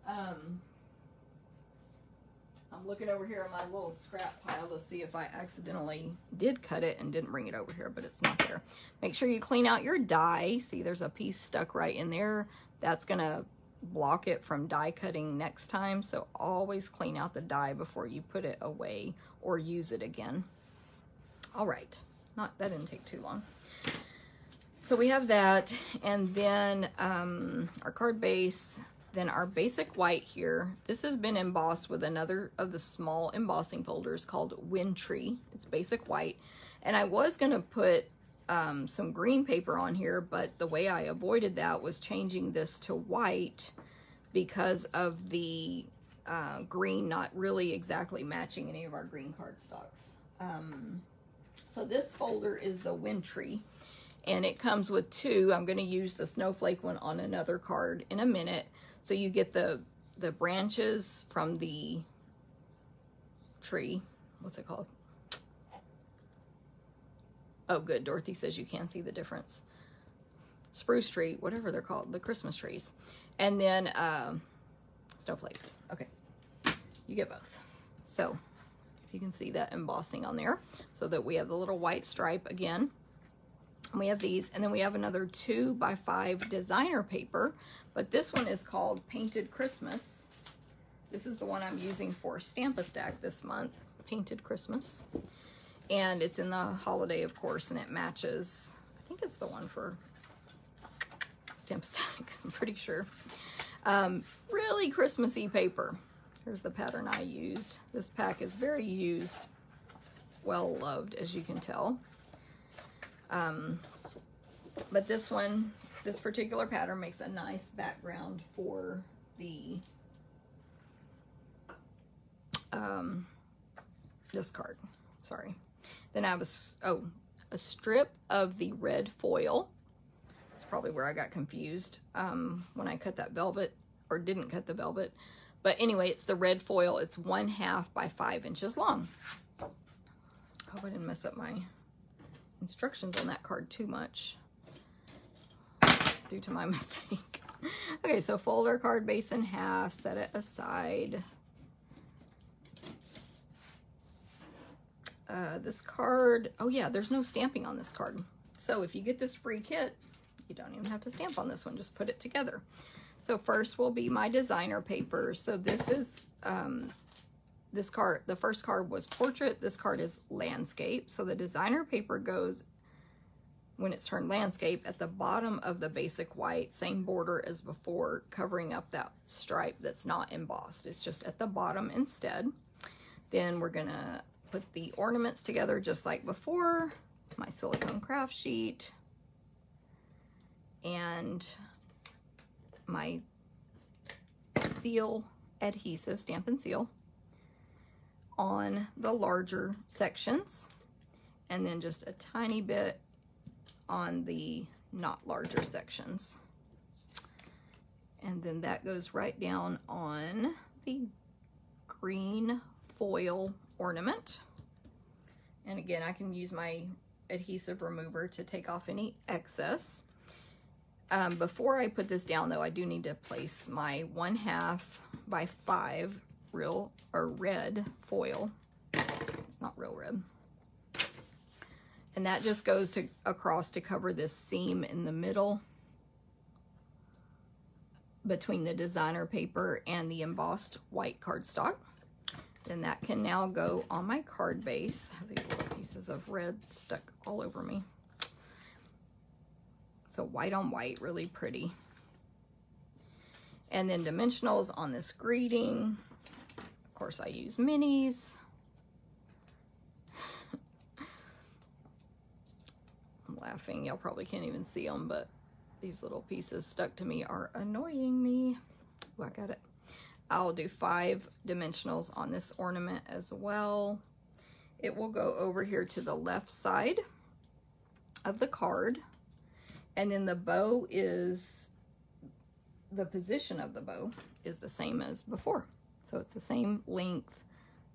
Um, I'm looking over here on my little scrap pile to see if I accidentally did cut it and didn't bring it over here, but it's not there. Make sure you clean out your die. See, there's a piece stuck right in there. That's going to block it from die cutting next time. So always clean out the die before you put it away or use it again. All right. Not, that didn't take too long. So we have that. And then um, our card base then our basic white here, this has been embossed with another of the small embossing folders called Wintry. It's basic white. And I was going to put um, some green paper on here, but the way I avoided that was changing this to white because of the uh, green not really exactly matching any of our green cardstocks. Um, so this folder is the Wintry, and it comes with two. I'm going to use the snowflake one on another card in a minute. So you get the, the branches from the tree. What's it called? Oh, good. Dorothy says you can see the difference. Spruce tree, whatever they're called, the Christmas trees. And then uh, snowflakes. Okay, you get both. So you can see that embossing on there so that we have the little white stripe again. We have these, and then we have another two by five designer paper but this one is called Painted Christmas. This is the one I'm using for Stamp-A-Stack this month, Painted Christmas. And it's in the holiday, of course, and it matches, I think it's the one for Stamp-A-Stack, I'm pretty sure. Um, really Christmassy paper. Here's the pattern I used. This pack is very used, well loved, as you can tell. Um, but this one this particular pattern makes a nice background for the um, this card. Sorry. Then I have a, oh, a strip of the red foil. That's probably where I got confused um, when I cut that velvet or didn't cut the velvet. But anyway, it's the red foil. It's one half by five inches long. Hope I didn't mess up my instructions on that card too much due to my mistake. okay, so fold our card base in half, set it aside. Uh, this card, oh yeah, there's no stamping on this card. So if you get this free kit, you don't even have to stamp on this one, just put it together. So first will be my designer paper. So this is, um, this card, the first card was portrait, this card is landscape. So the designer paper goes, when it's turned landscape, at the bottom of the basic white, same border as before, covering up that stripe that's not embossed. It's just at the bottom instead. Then we're gonna put the ornaments together just like before, my silicone craft sheet, and my seal adhesive, Stampin' Seal, on the larger sections, and then just a tiny bit on the not larger sections. And then that goes right down on the green foil ornament. And again, I can use my adhesive remover to take off any excess. Um, before I put this down though, I do need to place my one half by five real or red foil. It's not real red. And that just goes to across to cover this seam in the middle between the designer paper and the embossed white cardstock. Then that can now go on my card base. These little pieces of red stuck all over me. So white on white, really pretty. And then dimensionals on this greeting. Of course, I use minis. I'm laughing. Y'all probably can't even see them, but these little pieces stuck to me are annoying me. Ooh, I got it. I'll do five dimensionals on this ornament as well. It will go over here to the left side of the card. And then the bow is, the position of the bow is the same as before. So it's the same length,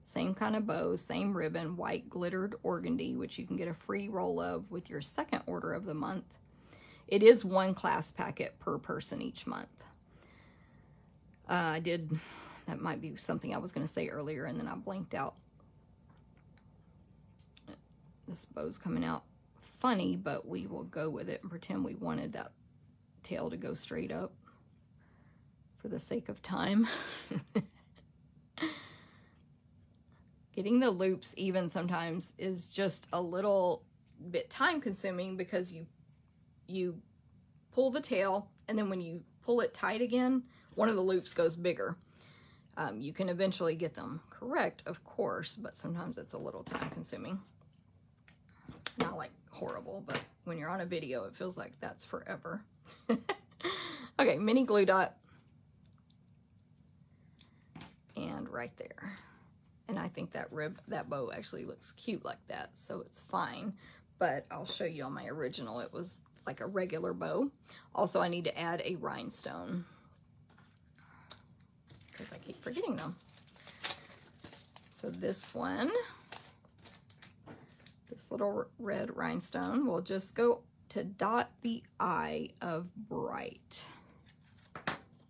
same kind of bow, same ribbon, white glittered organdy, which you can get a free roll of with your second order of the month. It is one class packet per person each month. Uh, I did, that might be something I was going to say earlier and then I blanked out. This bow's coming out funny, but we will go with it and pretend we wanted that tail to go straight up for the sake of time. Getting the loops even sometimes is just a little bit time consuming because you you pull the tail and then when you pull it tight again, one of the loops goes bigger. Um, you can eventually get them correct, of course, but sometimes it's a little time consuming. Not like horrible, but when you're on a video, it feels like that's forever. okay, mini glue dot. And right there. And I think that rib, that bow actually looks cute like that, so it's fine. But I'll show you on my original, it was like a regular bow. Also, I need to add a rhinestone because I keep forgetting them. So this one, this little red rhinestone we'll just go to dot the eye of bright.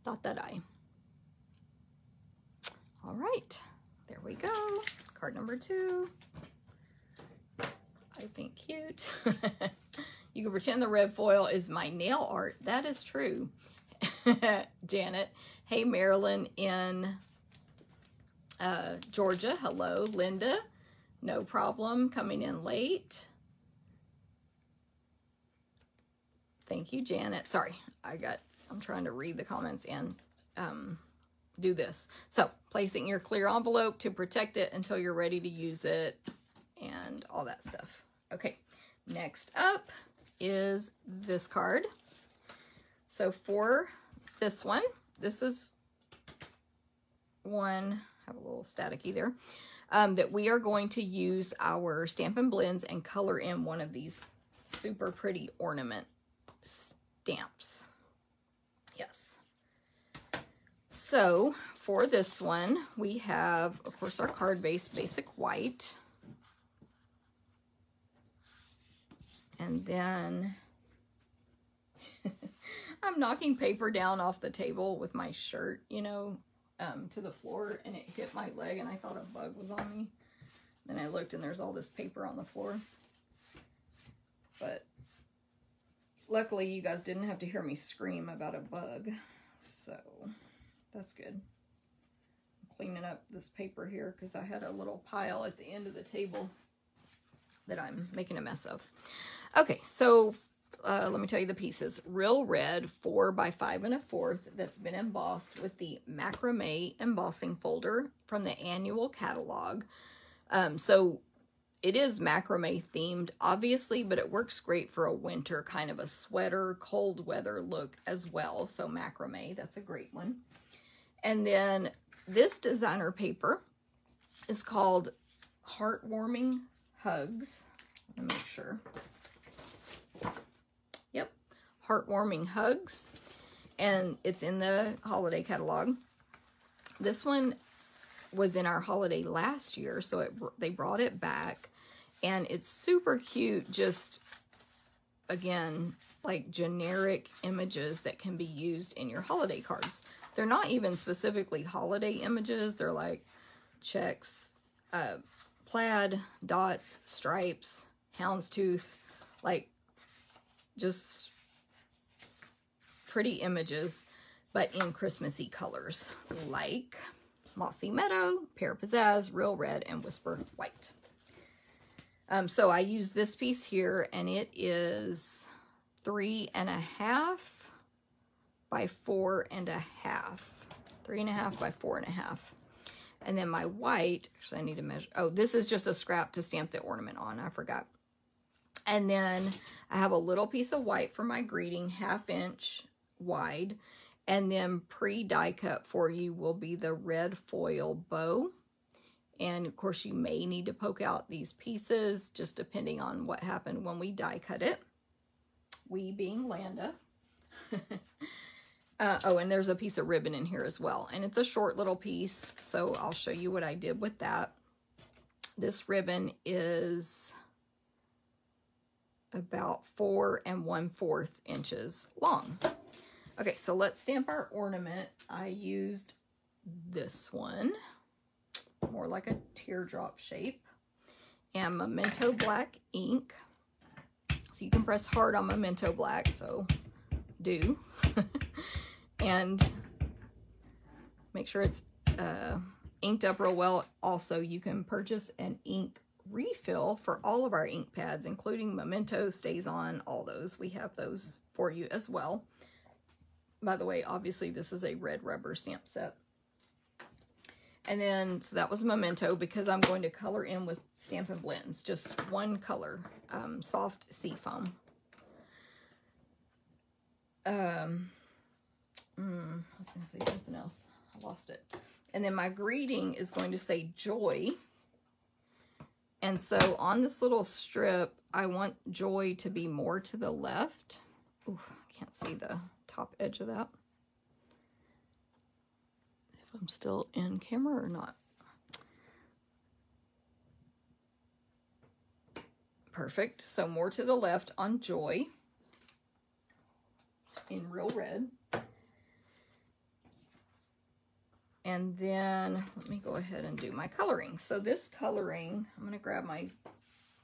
Dot that eye. All right, there we go. Card number two. I think cute. you can pretend the red foil is my nail art. That is true. Janet. Hey, Marilyn in uh, Georgia. Hello, Linda. No problem. Coming in late. Thank you, Janet. Sorry, I got, I'm trying to read the comments and um, do this. So, placing your clear envelope to protect it until you're ready to use it and all that stuff. Okay, next up is this card. So for this one, this is one, have a little staticky there, um, that we are going to use our Stampin' Blends and color in one of these super pretty ornament stamps. Yes. So for this one, we have, of course, our card base basic white. And then I'm knocking paper down off the table with my shirt, you know, um, to the floor and it hit my leg and I thought a bug was on me. Then I looked and there's all this paper on the floor. But luckily you guys didn't have to hear me scream about a bug. So that's good. I'm cleaning up this paper here because I had a little pile at the end of the table that I'm making a mess of. Okay, so uh, let me tell you the pieces. Real red, four by five and a fourth, that's been embossed with the macrame embossing folder from the annual catalog. Um, so it is macrame themed, obviously, but it works great for a winter kind of a sweater, cold weather look as well. So macrame, that's a great one. And then this designer paper is called Heartwarming Hugs. Let me make sure heartwarming hugs. And it's in the holiday catalog. This one was in our holiday last year, so it, they brought it back. And it's super cute, just, again, like generic images that can be used in your holiday cards. They're not even specifically holiday images. They're like checks, uh, plaid, dots, stripes, houndstooth, like just pretty images, but in Christmassy colors, like Mossy Meadow, Pear Pizzazz, Real Red, and Whisper White. Um, so I use this piece here, and it is three and a half by four and a half. Three and a half by four and a half. And then my white, actually I need to measure, oh, this is just a scrap to stamp the ornament on, I forgot. And then I have a little piece of white for my greeting, half inch wide. And then pre-die cut for you will be the red foil bow. And of course you may need to poke out these pieces just depending on what happened when we die cut it. We being Landa. uh, oh, and there's a piece of ribbon in here as well. And it's a short little piece, so I'll show you what I did with that. This ribbon is about four and one fourth inches long. Okay, so let's stamp our ornament. I used this one, more like a teardrop shape, and Memento Black ink. So you can press hard on Memento Black, so do. and make sure it's uh, inked up real well. Also, you can purchase an ink refill for all of our ink pads, including Memento, Stays On, all those. We have those for you as well. By the way, obviously this is a red rubber stamp set. And then, so that was Memento because I'm going to color in with Stampin' Blends. Just one color, um, soft sea foam. Um, mm, I was going to say something else. I lost it. And then my greeting is going to say joy. And so on this little strip, I want joy to be more to the left. Ooh, I can't see the top edge of that. If I'm still in camera or not. Perfect. So more to the left on Joy in real red. And then let me go ahead and do my coloring. So this coloring, I'm going to grab my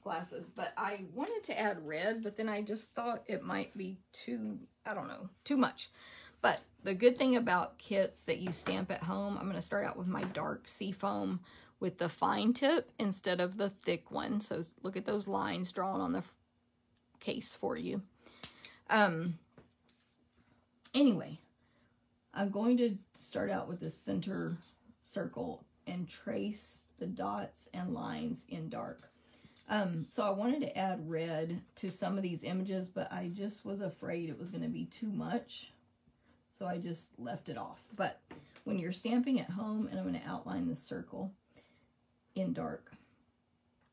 glasses, but I wanted to add red, but then I just thought it might be too, I don't know, too much. But the good thing about kits that you stamp at home, I'm going to start out with my dark seafoam with the fine tip instead of the thick one. So look at those lines drawn on the case for you. Um, anyway, I'm going to start out with the center circle and trace the dots and lines in dark. Um, so I wanted to add red to some of these images, but I just was afraid it was going to be too much So I just left it off. But when you're stamping at home, and I'm going to outline the circle in dark.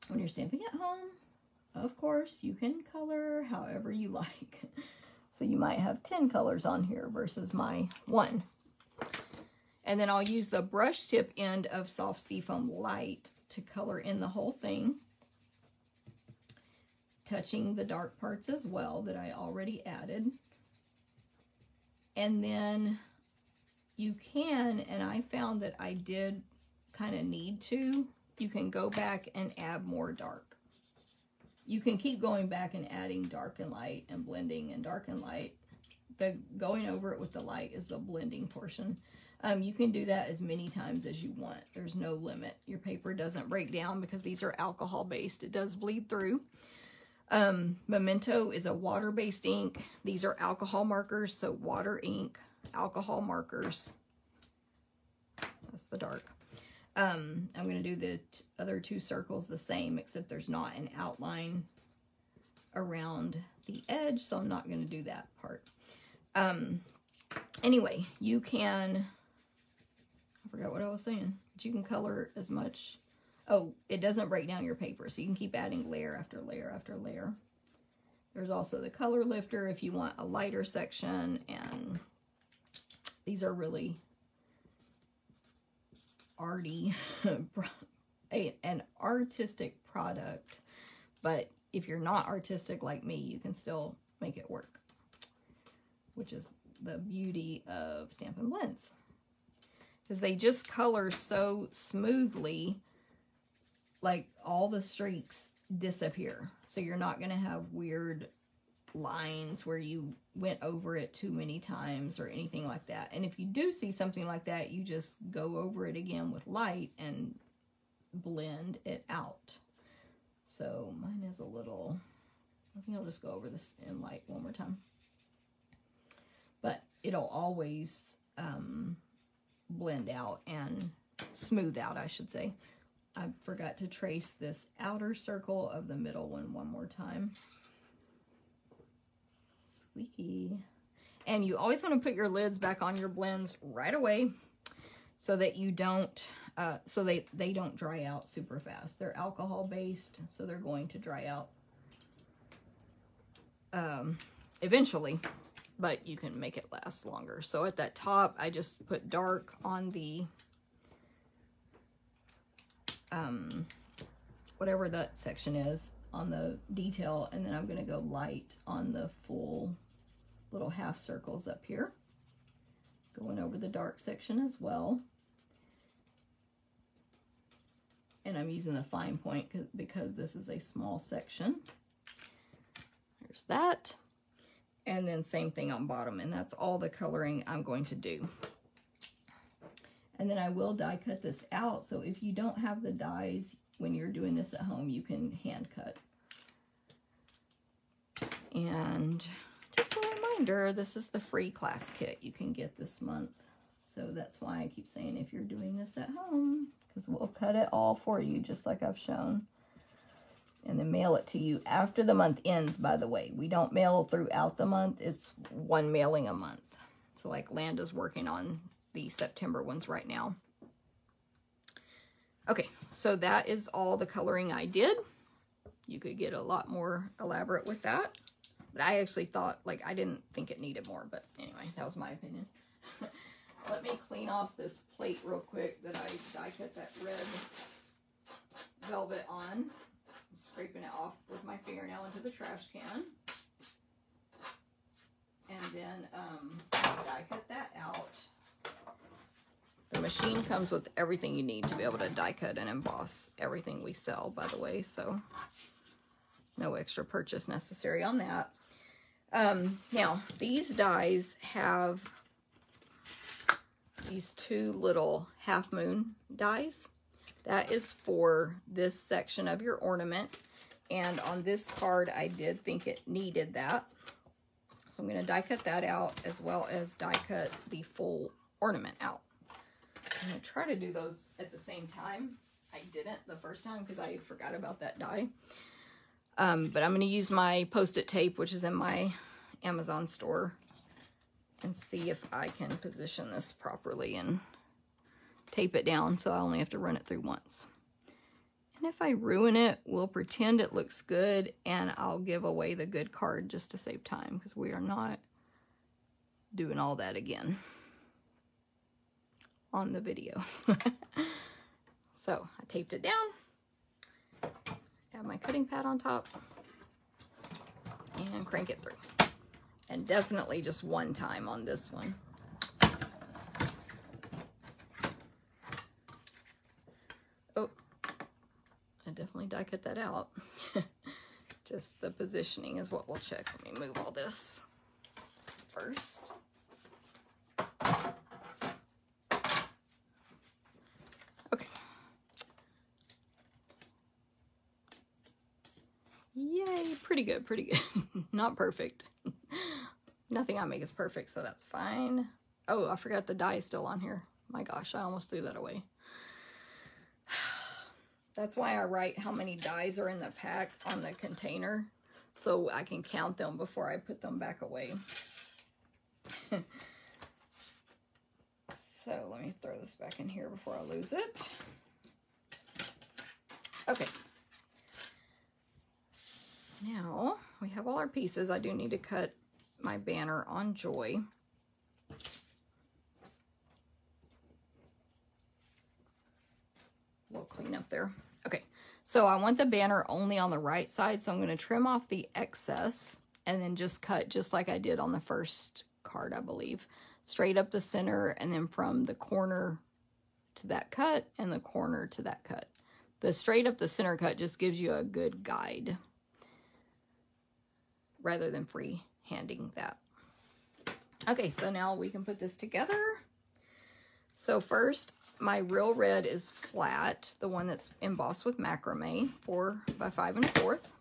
When you're stamping at home, of course, you can color however you like. So you might have 10 colors on here versus my one. And then I'll use the brush tip end of Soft Seafoam Light to color in the whole thing. Touching the dark parts as well that I already added. And then you can, and I found that I did kind of need to, you can go back and add more dark. You can keep going back and adding dark and light and blending and dark and light. The going over it with the light is the blending portion. Um, you can do that as many times as you want. There's no limit. Your paper doesn't break down because these are alcohol based. It does bleed through. Um, Memento is a water-based ink. These are alcohol markers, so water ink, alcohol markers. That's the dark. Um, I'm going to do the other two circles the same, except there's not an outline around the edge, so I'm not going to do that part. Um, anyway, you can, I forgot what I was saying, but you can color as much. Oh, it doesn't break down your paper, so you can keep adding layer after layer after layer. There's also the color lifter if you want a lighter section, and these are really arty, an artistic product, but if you're not artistic like me, you can still make it work, which is the beauty of Stampin' Blends. Because they just color so smoothly, like all the streaks disappear. So you're not going to have weird lines where you went over it too many times or anything like that. And if you do see something like that, you just go over it again with light and blend it out. So mine is a little, I think I'll just go over this in light one more time. But it'll always um, blend out and smooth out, I should say. I forgot to trace this outer circle of the middle one one more time squeaky. And you always want to put your lids back on your blends right away so that you don't, uh, so they, they don't dry out super fast. They're alcohol based, so they're going to dry out um, eventually, but you can make it last longer. So at that top, I just put dark on the, um, whatever that section is on the detail, and then I'm going to go light on the full little half circles up here. Going over the dark section as well. And I'm using the fine point because this is a small section. There's that. And then same thing on bottom. And that's all the coloring I'm going to do. And then I will die cut this out. So if you don't have the dies when you're doing this at home, you can hand cut. And just a reminder, this is the free class kit you can get this month. So that's why I keep saying if you're doing this at home, because we'll cut it all for you, just like I've shown. And then mail it to you after the month ends, by the way. We don't mail throughout the month. It's one mailing a month. So like Landa's working on the September ones right now. Okay, so that is all the coloring I did. You could get a lot more elaborate with that. But I actually thought, like, I didn't think it needed more, but anyway, that was my opinion. Let me clean off this plate real quick that I die cut that red velvet on. I'm scraping it off with my fingernail into the trash can. And then um, die cut that out. The machine comes with everything you need to be able to die cut and emboss everything we sell, by the way, so no extra purchase necessary on that. Um, now, these dies have these two little half moon dies. That is for this section of your ornament. And on this card, I did think it needed that. So I'm going to die cut that out as well as die cut the full ornament out. I'm to try to do those at the same time. I didn't the first time because I forgot about that die. Um, but I'm to use my post-it tape, which is in my Amazon store. and see if I can position this properly and tape it down so I only have to run it through once. And if I ruin it, we'll pretend it looks good and I'll give away the good card just to save time because we are not doing all that again on the video. so I taped it down, add my cutting pad on top, and crank it through. And definitely just one time on this one. Oh, I definitely die cut that out. just the positioning is what we'll check. Let me move all this first. Okay. Yay, pretty good, pretty good. Not perfect. Nothing I make is perfect, so that's fine. Oh, I forgot the die is still on here. My gosh, I almost threw that away. That's why I write how many dies are in the pack on the container so I can count them before I put them back away. so let me throw this back in here before I lose it. Okay. Now we have all our pieces. I do need to cut my banner on Joy. Little clean up there. Okay, so I want the banner only on the right side, so I'm going to trim off the excess and then just cut just like I did on the first card, I believe. Straight up the center and then from the corner to that cut and the corner to that cut. The straight up the center cut just gives you a good guide rather than free handing that. Okay, so now we can put this together. So first, my real red is flat, the one that's embossed with macrame, four by five and a fourth,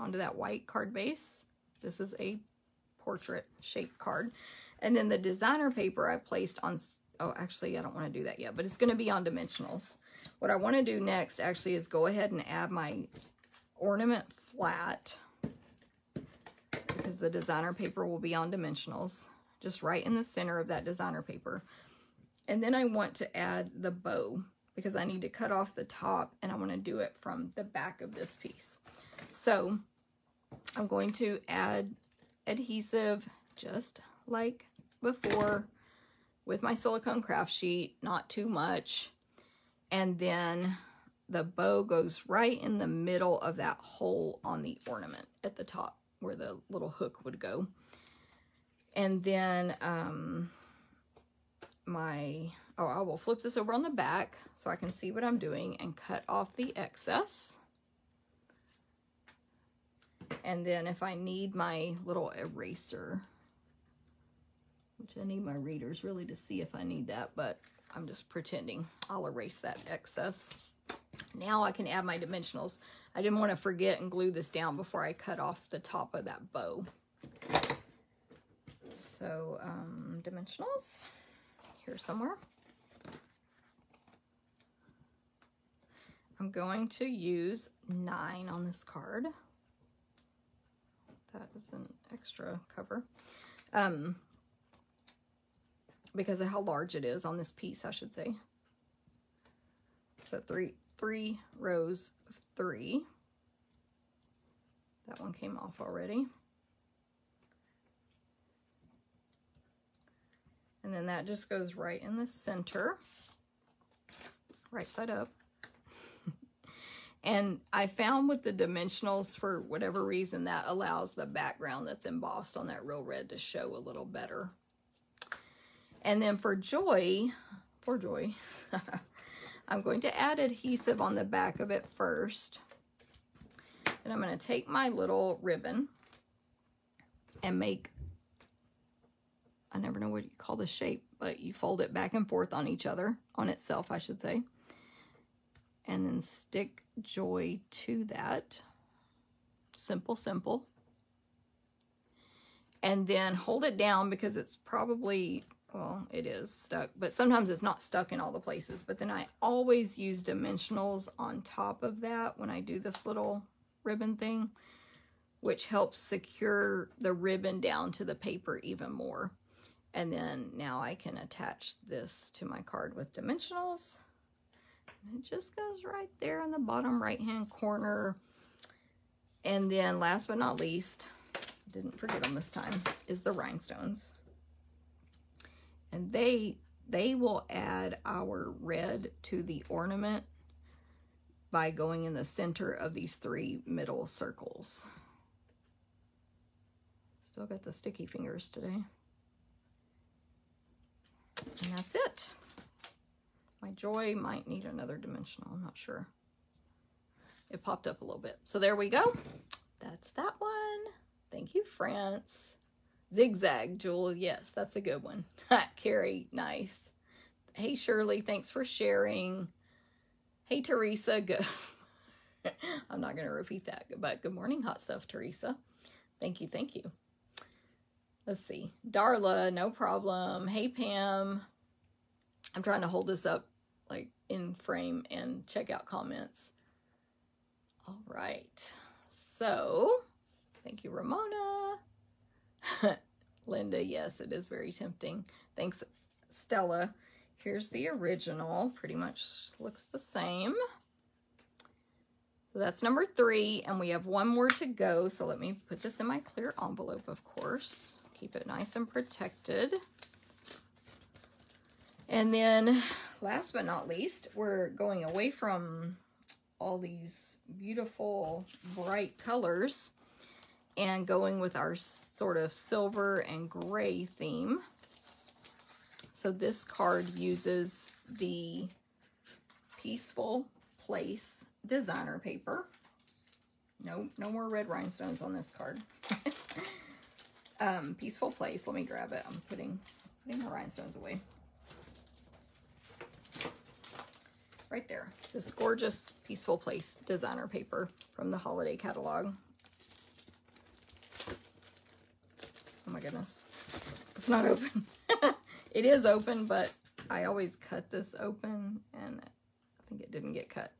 onto that white card base. This is a portrait shaped card. And then the designer paper I placed on, oh, actually, I don't want to do that yet, but it's going to be on dimensionals. What I want to do next actually is go ahead and add my ornament flat the designer paper will be on dimensionals, just right in the center of that designer paper. And then I want to add the bow because I need to cut off the top and I want to do it from the back of this piece. So I'm going to add adhesive just like before with my silicone craft sheet, not too much. And then the bow goes right in the middle of that hole on the ornament at the top where the little hook would go. And then um, my, oh, I will flip this over on the back so I can see what I'm doing and cut off the excess. And then if I need my little eraser, which I need my readers really to see if I need that, but I'm just pretending I'll erase that excess. Now I can add my dimensionals. I didn't want to forget and glue this down before I cut off the top of that bow. So um, dimensionals here somewhere. I'm going to use nine on this card. That is an extra cover. Um, because of how large it is on this piece, I should say. So three, three rows of three. That one came off already. And then that just goes right in the center, right side up. and I found with the dimensionals, for whatever reason, that allows the background that's embossed on that real red to show a little better. And then for Joy, for Joy, I'm going to add adhesive on the back of it first. And I'm going to take my little ribbon and make I never know what you call the shape, but you fold it back and forth on each other, on itself, I should say. And then stick joy to that. Simple, simple. And then hold it down because it's probably, well, it is stuck, but sometimes it's not stuck in all the places. But then I always use dimensionals on top of that when I do this little ribbon thing, which helps secure the ribbon down to the paper even more. And then now I can attach this to my card with dimensionals. It just goes right there in the bottom right hand corner. And then last but not least, didn't forget them this time, is the rhinestones. And they they will add our red to the ornament by going in the center of these three middle circles. Still got the sticky fingers today. And that's it. My joy might need another dimensional, I'm not sure. It popped up a little bit. So there we go. That's that one. Thank you, France. Zigzag, Jewel. Yes, that's a good one. Carrie, nice. Hey, Shirley, thanks for sharing. Hey, Teresa, good. I'm not going to repeat that, but good morning, hot stuff, Teresa. Thank you, thank you. Let's see. Darla, no problem. Hey, Pam. I'm trying to hold this up like in frame and check out comments. All right. So, thank you, Ramona. Linda, yes, it is very tempting. Thanks, Stella. Here's the original. Pretty much looks the same. So that's number three, and we have one more to go. So let me put this in my clear envelope, of course. Keep it nice and protected. And then last but not least, we're going away from all these beautiful bright colors and going with our sort of silver and gray theme. So this card uses the Peaceful Place designer paper. No, no more red rhinestones on this card. um, Peaceful Place. Let me grab it. I'm putting putting the rhinestones away. Right there. This gorgeous Peaceful Place designer paper from the holiday catalog. Oh my goodness. It's not open. it is open, but I always cut this open and I think it didn't get cut.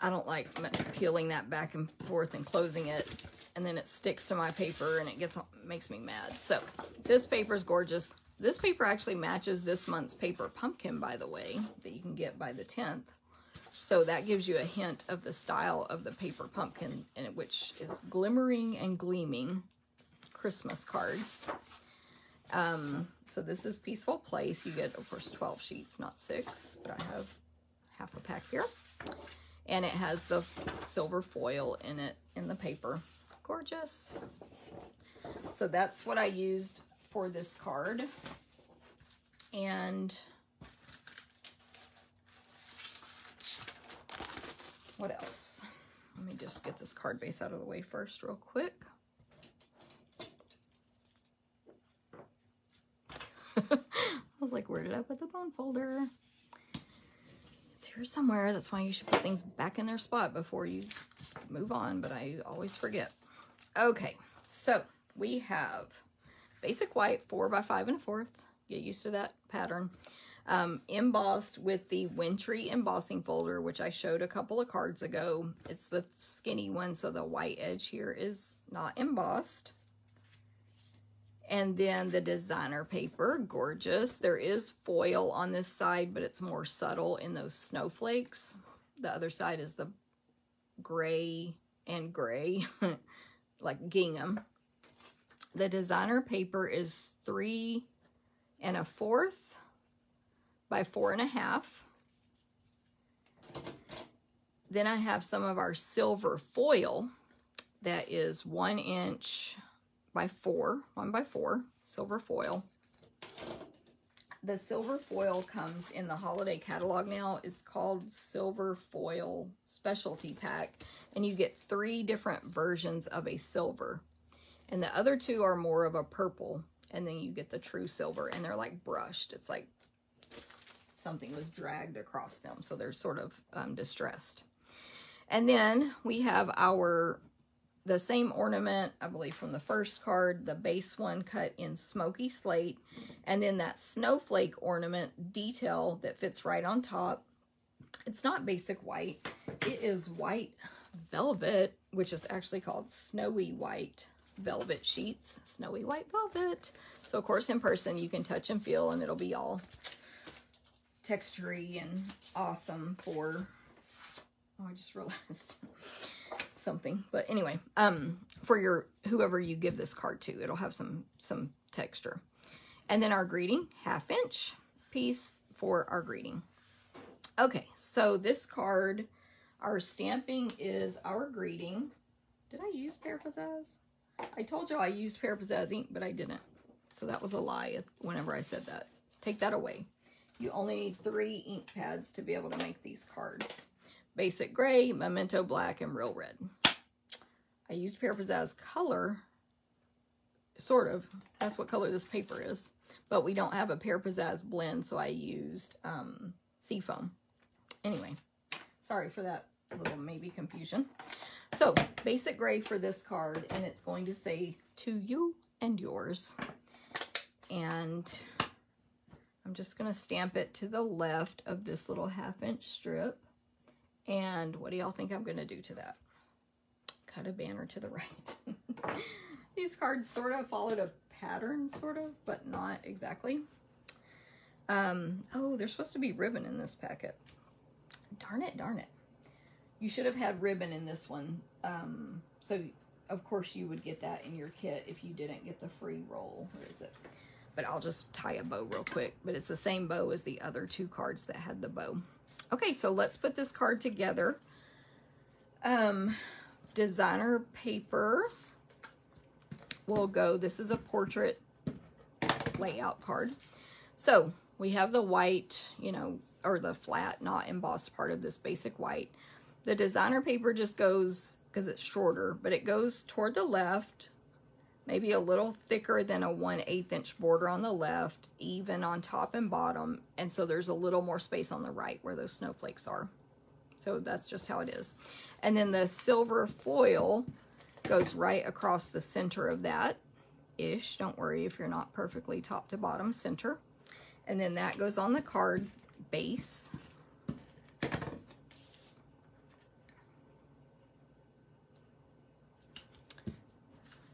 I don't like peeling that back and forth and closing it and then it sticks to my paper and it gets makes me mad. So this paper is gorgeous. This paper actually matches this month's paper pumpkin, by the way, that you can get by the 10th. So that gives you a hint of the style of the paper pumpkin, which is glimmering and gleaming. Christmas cards. Um, so this is Peaceful Place. You get, of course, 12 sheets, not six, but I have half a pack here. And it has the silver foil in it, in the paper. Gorgeous. So that's what I used for this card. And what else? Let me just get this card base out of the way first real quick. I like, where did I put the bone folder? It's here somewhere. That's why you should put things back in their spot before you move on, but I always forget. Okay, so we have basic white, four by five and a fourth. Get used to that pattern. Um, embossed with the wintry embossing folder, which I showed a couple of cards ago. It's the skinny one, so the white edge here is not embossed. And then the designer paper, gorgeous. There is foil on this side, but it's more subtle in those snowflakes. The other side is the gray and gray, like gingham. The designer paper is three and a fourth by four and a half. Then I have some of our silver foil that is one inch by four, one by four, silver foil. The silver foil comes in the holiday catalog now. It's called Silver Foil Specialty Pack, and you get three different versions of a silver. And the other two are more of a purple, and then you get the true silver, and they're like brushed. It's like something was dragged across them, so they're sort of um, distressed. And then we have our the same ornament, I believe from the first card, the base one cut in smoky slate, and then that snowflake ornament detail that fits right on top. It's not basic white. It is white velvet, which is actually called snowy white velvet sheets, snowy white velvet. So of course in person you can touch and feel and it'll be all textury and awesome for, oh I just realized something. But anyway, um, for your, whoever you give this card to, it'll have some, some texture. And then our greeting, half inch piece for our greeting. Okay, so this card, our stamping is our greeting. Did I use Pear Pizzazz? I told you I used Pear Pizzazz ink, but I didn't. So that was a lie whenever I said that. Take that away. You only need three ink pads to be able to make these cards. Basic Gray, Memento Black, and Real Red. I used Pear Pizzazz color, sort of. That's what color this paper is. But we don't have a Pear Pizzazz blend, so I used um, Seafoam. Anyway, sorry for that little maybe confusion. So, basic gray for this card, and it's going to say, to you and yours. And I'm just going to stamp it to the left of this little half inch strip. And what do y'all think I'm going to do to that? Cut a banner to the right. These cards sort of followed a pattern, sort of, but not exactly. Um, oh, there's supposed to be ribbon in this packet. Darn it, darn it. You should have had ribbon in this one. Um, so, of course, you would get that in your kit if you didn't get the free roll. Where is it? But I'll just tie a bow real quick. But it's the same bow as the other two cards that had the bow. Okay, so let's put this card together. Um, designer paper will go, this is a portrait layout card. So we have the white, you know, or the flat, not embossed part of this basic white. The designer paper just goes, because it's shorter, but it goes toward the left, maybe a little thicker than a 1 8 inch border on the left, even on top and bottom. And so there's a little more space on the right where those snowflakes are. So that's just how it is. And then the silver foil goes right across the center of that ish. Don't worry if you're not perfectly top to bottom center. And then that goes on the card base.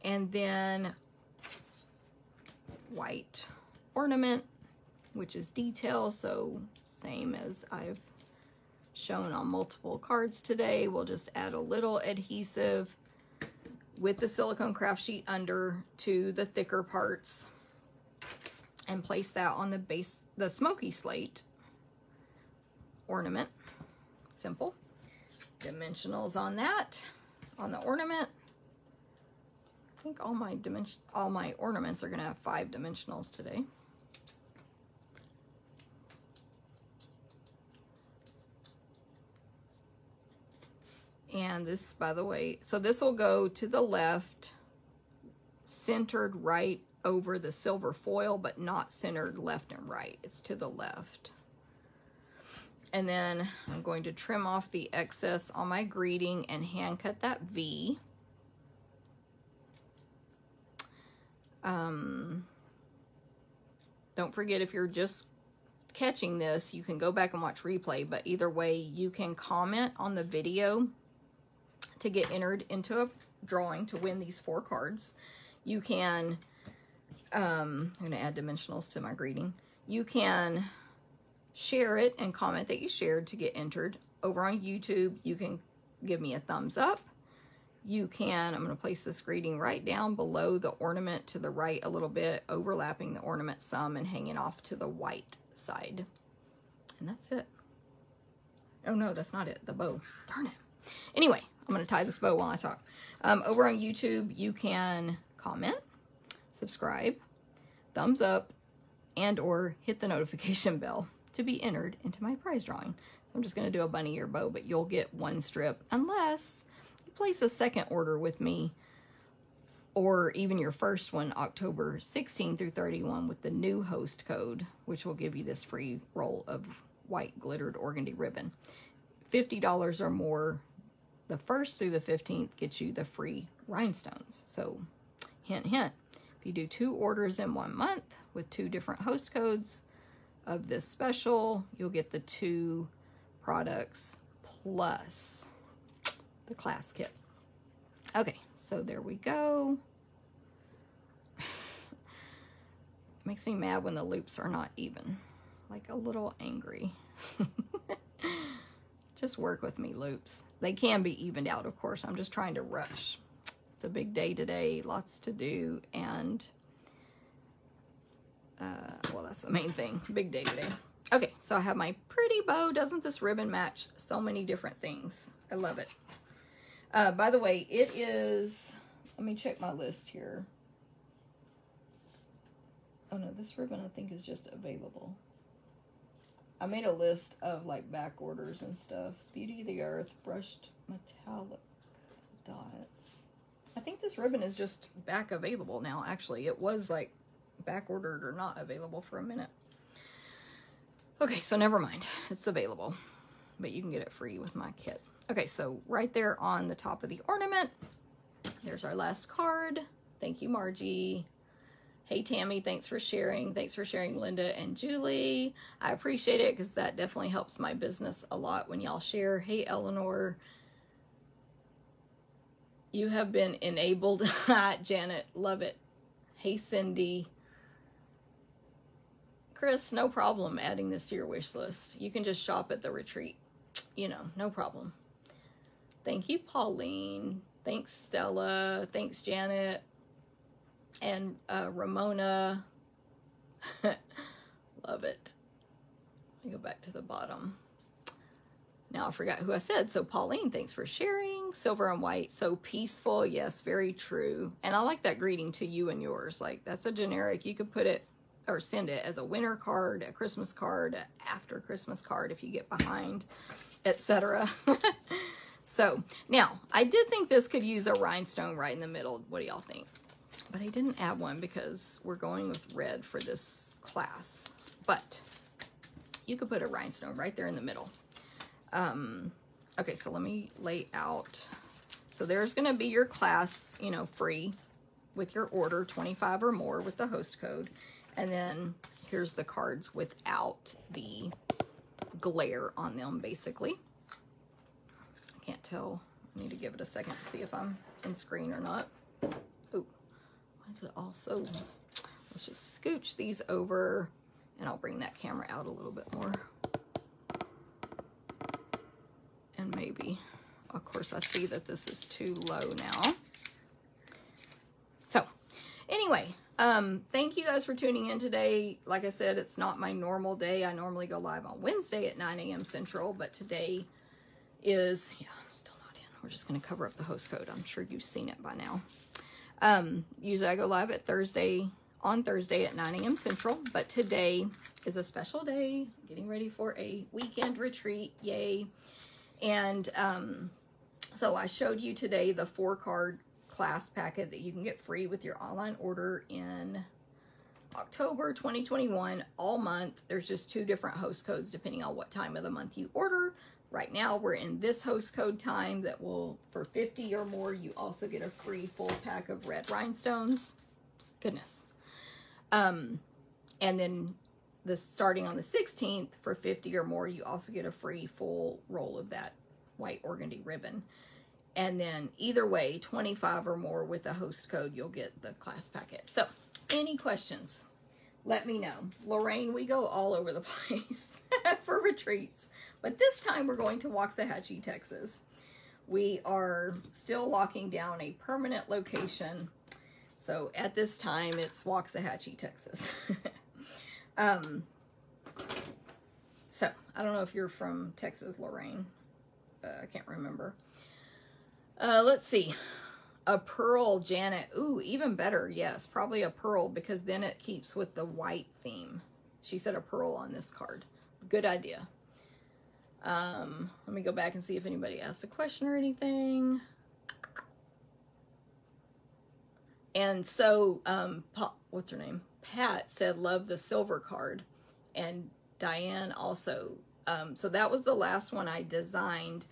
And then white ornament, which is detail, so same as I've shown on multiple cards today. We'll just add a little adhesive with the silicone craft sheet under to the thicker parts and place that on the base, the smoky slate ornament. Simple. Dimensionals on that, on the ornament. I think all my dimension, all my ornaments are gonna have five dimensionals today. And this, by the way, so this will go to the left, centered right over the silver foil, but not centered left and right. It's to the left. And then I'm going to trim off the excess on my greeting and hand cut that V. Um, don't forget if you're just catching this, you can go back and watch replay, but either way, you can comment on the video to get entered into a drawing to win these four cards. You can um, I'm going to add dimensionals to my greeting. You can share it and comment that you shared to get entered. Over on YouTube, you can give me a thumbs up. You can, I'm going to place this greeting right down below the ornament to the right a little bit, overlapping the ornament some and hanging off to the white side. And that's it. Oh no, that's not it, the bow. Darn it. Anyway, I'm going to tie this bow while I talk. Um, over on YouTube, you can comment subscribe, thumbs up, and or hit the notification bell to be entered into my prize drawing. So I'm just going to do a bunny ear bow, but you'll get one strip unless place a second order with me or even your first one October 16 through 31 with the new host code, which will give you this free roll of white glittered organdy ribbon. $50 or more the 1st through the 15th gets you the free rhinestones. So hint, hint. If you do two orders in one month with two different host codes of this special, you'll get the two products plus the class kit. Okay, so there we go. it makes me mad when the loops are not even. Like a little angry. just work with me, loops. They can be evened out, of course. I'm just trying to rush. It's a big day today, lots to do, and uh, well, that's the main thing. Big day today. Okay, so I have my pretty bow. Doesn't this ribbon match so many different things? I love it. Uh, by the way, it is, let me check my list here. Oh no, this ribbon I think is just available. I made a list of like back orders and stuff. Beauty of the Earth, brushed metallic dots. I think this ribbon is just back available now, actually. It was like back ordered or not available for a minute. Okay, so never mind. It's available, but you can get it free with my kit. Okay, so right there on the top of the ornament, there's our last card. Thank you, Margie. Hey, Tammy, thanks for sharing. Thanks for sharing, Linda and Julie. I appreciate it because that definitely helps my business a lot when y'all share. Hey, Eleanor. You have been enabled. Janet, love it. Hey, Cindy. Chris, no problem adding this to your wish list. You can just shop at the retreat. You know, no problem. Thank you, Pauline. Thanks, Stella. Thanks, Janet. And uh, Ramona. Love it. Let me go back to the bottom. Now I forgot who I said. So Pauline, thanks for sharing. Silver and white, so peaceful. Yes, very true. And I like that greeting to you and yours. Like that's a generic. You could put it or send it as a winter card, a Christmas card, after Christmas card if you get behind, etc. so now I did think this could use a rhinestone right in the middle. What do y'all think? But I didn't add one because we're going with red for this class. But you could put a rhinestone right there in the middle. Um, okay, so let me lay out. So there's going to be your class, you know, free with your order, 25 or more with the host code. And then here's the cards without the glare on them, basically. Can't tell. I need to give it a second to see if I'm in screen or not. Oh, why is it also... Let's just scooch these over, and I'll bring that camera out a little bit more. And maybe, of course, I see that this is too low now. So, anyway, um, thank you guys for tuning in today. Like I said, it's not my normal day. I normally go live on Wednesday at 9 a.m. Central, but today is, yeah, I'm still not in. We're just going to cover up the host code. I'm sure you've seen it by now. Um, usually I go live at Thursday, on Thursday at 9 a.m. Central, but today is a special day. Getting ready for a weekend retreat. Yay. And um, so I showed you today the four card class packet that you can get free with your online order in October 2021 all month. There's just two different host codes depending on what time of the month you order. Right now we're in this host code time that will, for 50 or more, you also get a free full pack of red rhinestones. Goodness. Um, and then the starting on the 16th for 50 or more, you also get a free full roll of that white organdy ribbon. And then either way, 25 or more with a host code, you'll get the class packet. So any questions, let me know. Lorraine, we go all over the place for retreats, but this time we're going to Waxahachie, Texas. We are still locking down a permanent location. So at this time, it's Waxahachie, Texas. um, so I don't know if you're from Texas, Lorraine. Uh, I can't remember. Uh, let's see. A pearl, Janet. Ooh, even better. Yes, probably a pearl because then it keeps with the white theme. She said a pearl on this card. Good idea. Um, let me go back and see if anybody asked a question or anything. And so, um, what's her name? Pat said, love the silver card. And Diane also. Um, so that was the last one I designed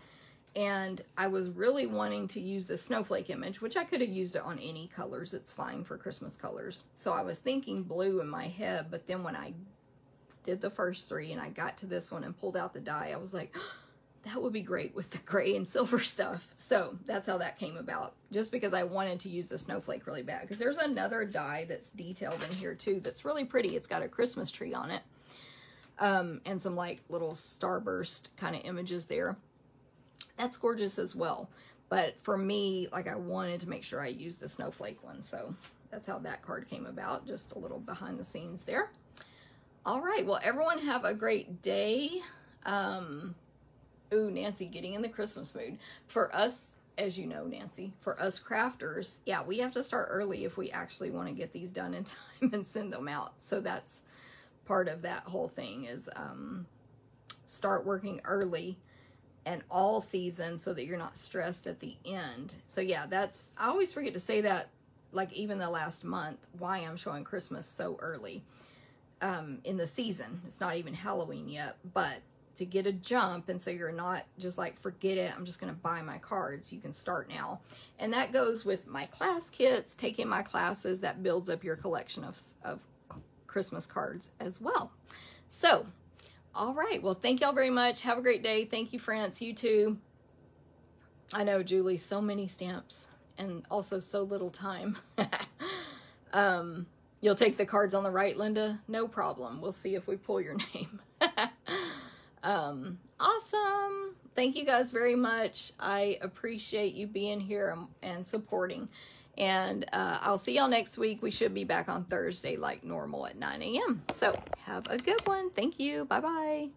and I was really wanting to use the snowflake image, which I could have used it on any colors. It's fine for Christmas colors. So I was thinking blue in my head, but then when I did the first three and I got to this one and pulled out the die, I was like, that would be great with the gray and silver stuff. So that's how that came about. Just because I wanted to use the snowflake really bad. Because there's another die that's detailed in here too that's really pretty. It's got a Christmas tree on it. Um, and some like little starburst kind of images there. That's gorgeous as well. But for me, like I wanted to make sure I used the snowflake one. So that's how that card came about. Just a little behind the scenes there. All right. Well, everyone have a great day. Um, ooh, Nancy, getting in the Christmas mood. For us, as you know, Nancy, for us crafters, yeah, we have to start early if we actually want to get these done in time and send them out. So that's part of that whole thing is um, start working early and all season so that you're not stressed at the end. So yeah, that's, I always forget to say that, like even the last month, why I'm showing Christmas so early um, in the season. It's not even Halloween yet, but to get a jump and so you're not just like forget it i'm just going to buy my cards you can start now and that goes with my class kits taking my classes that builds up your collection of, of christmas cards as well so all right. Well thank y'all very much. Have a great day. Thank you france. You too. I know julie so many stamps and also so little time. Um you'll take the cards on the right linda? No problem. We'll see if we pull your name. Um, awesome. Thank you guys very much. I appreciate you being here and supporting. And uh, I'll see y'all next week. We should be back on Thursday like normal at 9 a.m. So have a good one. Thank you. Bye bye.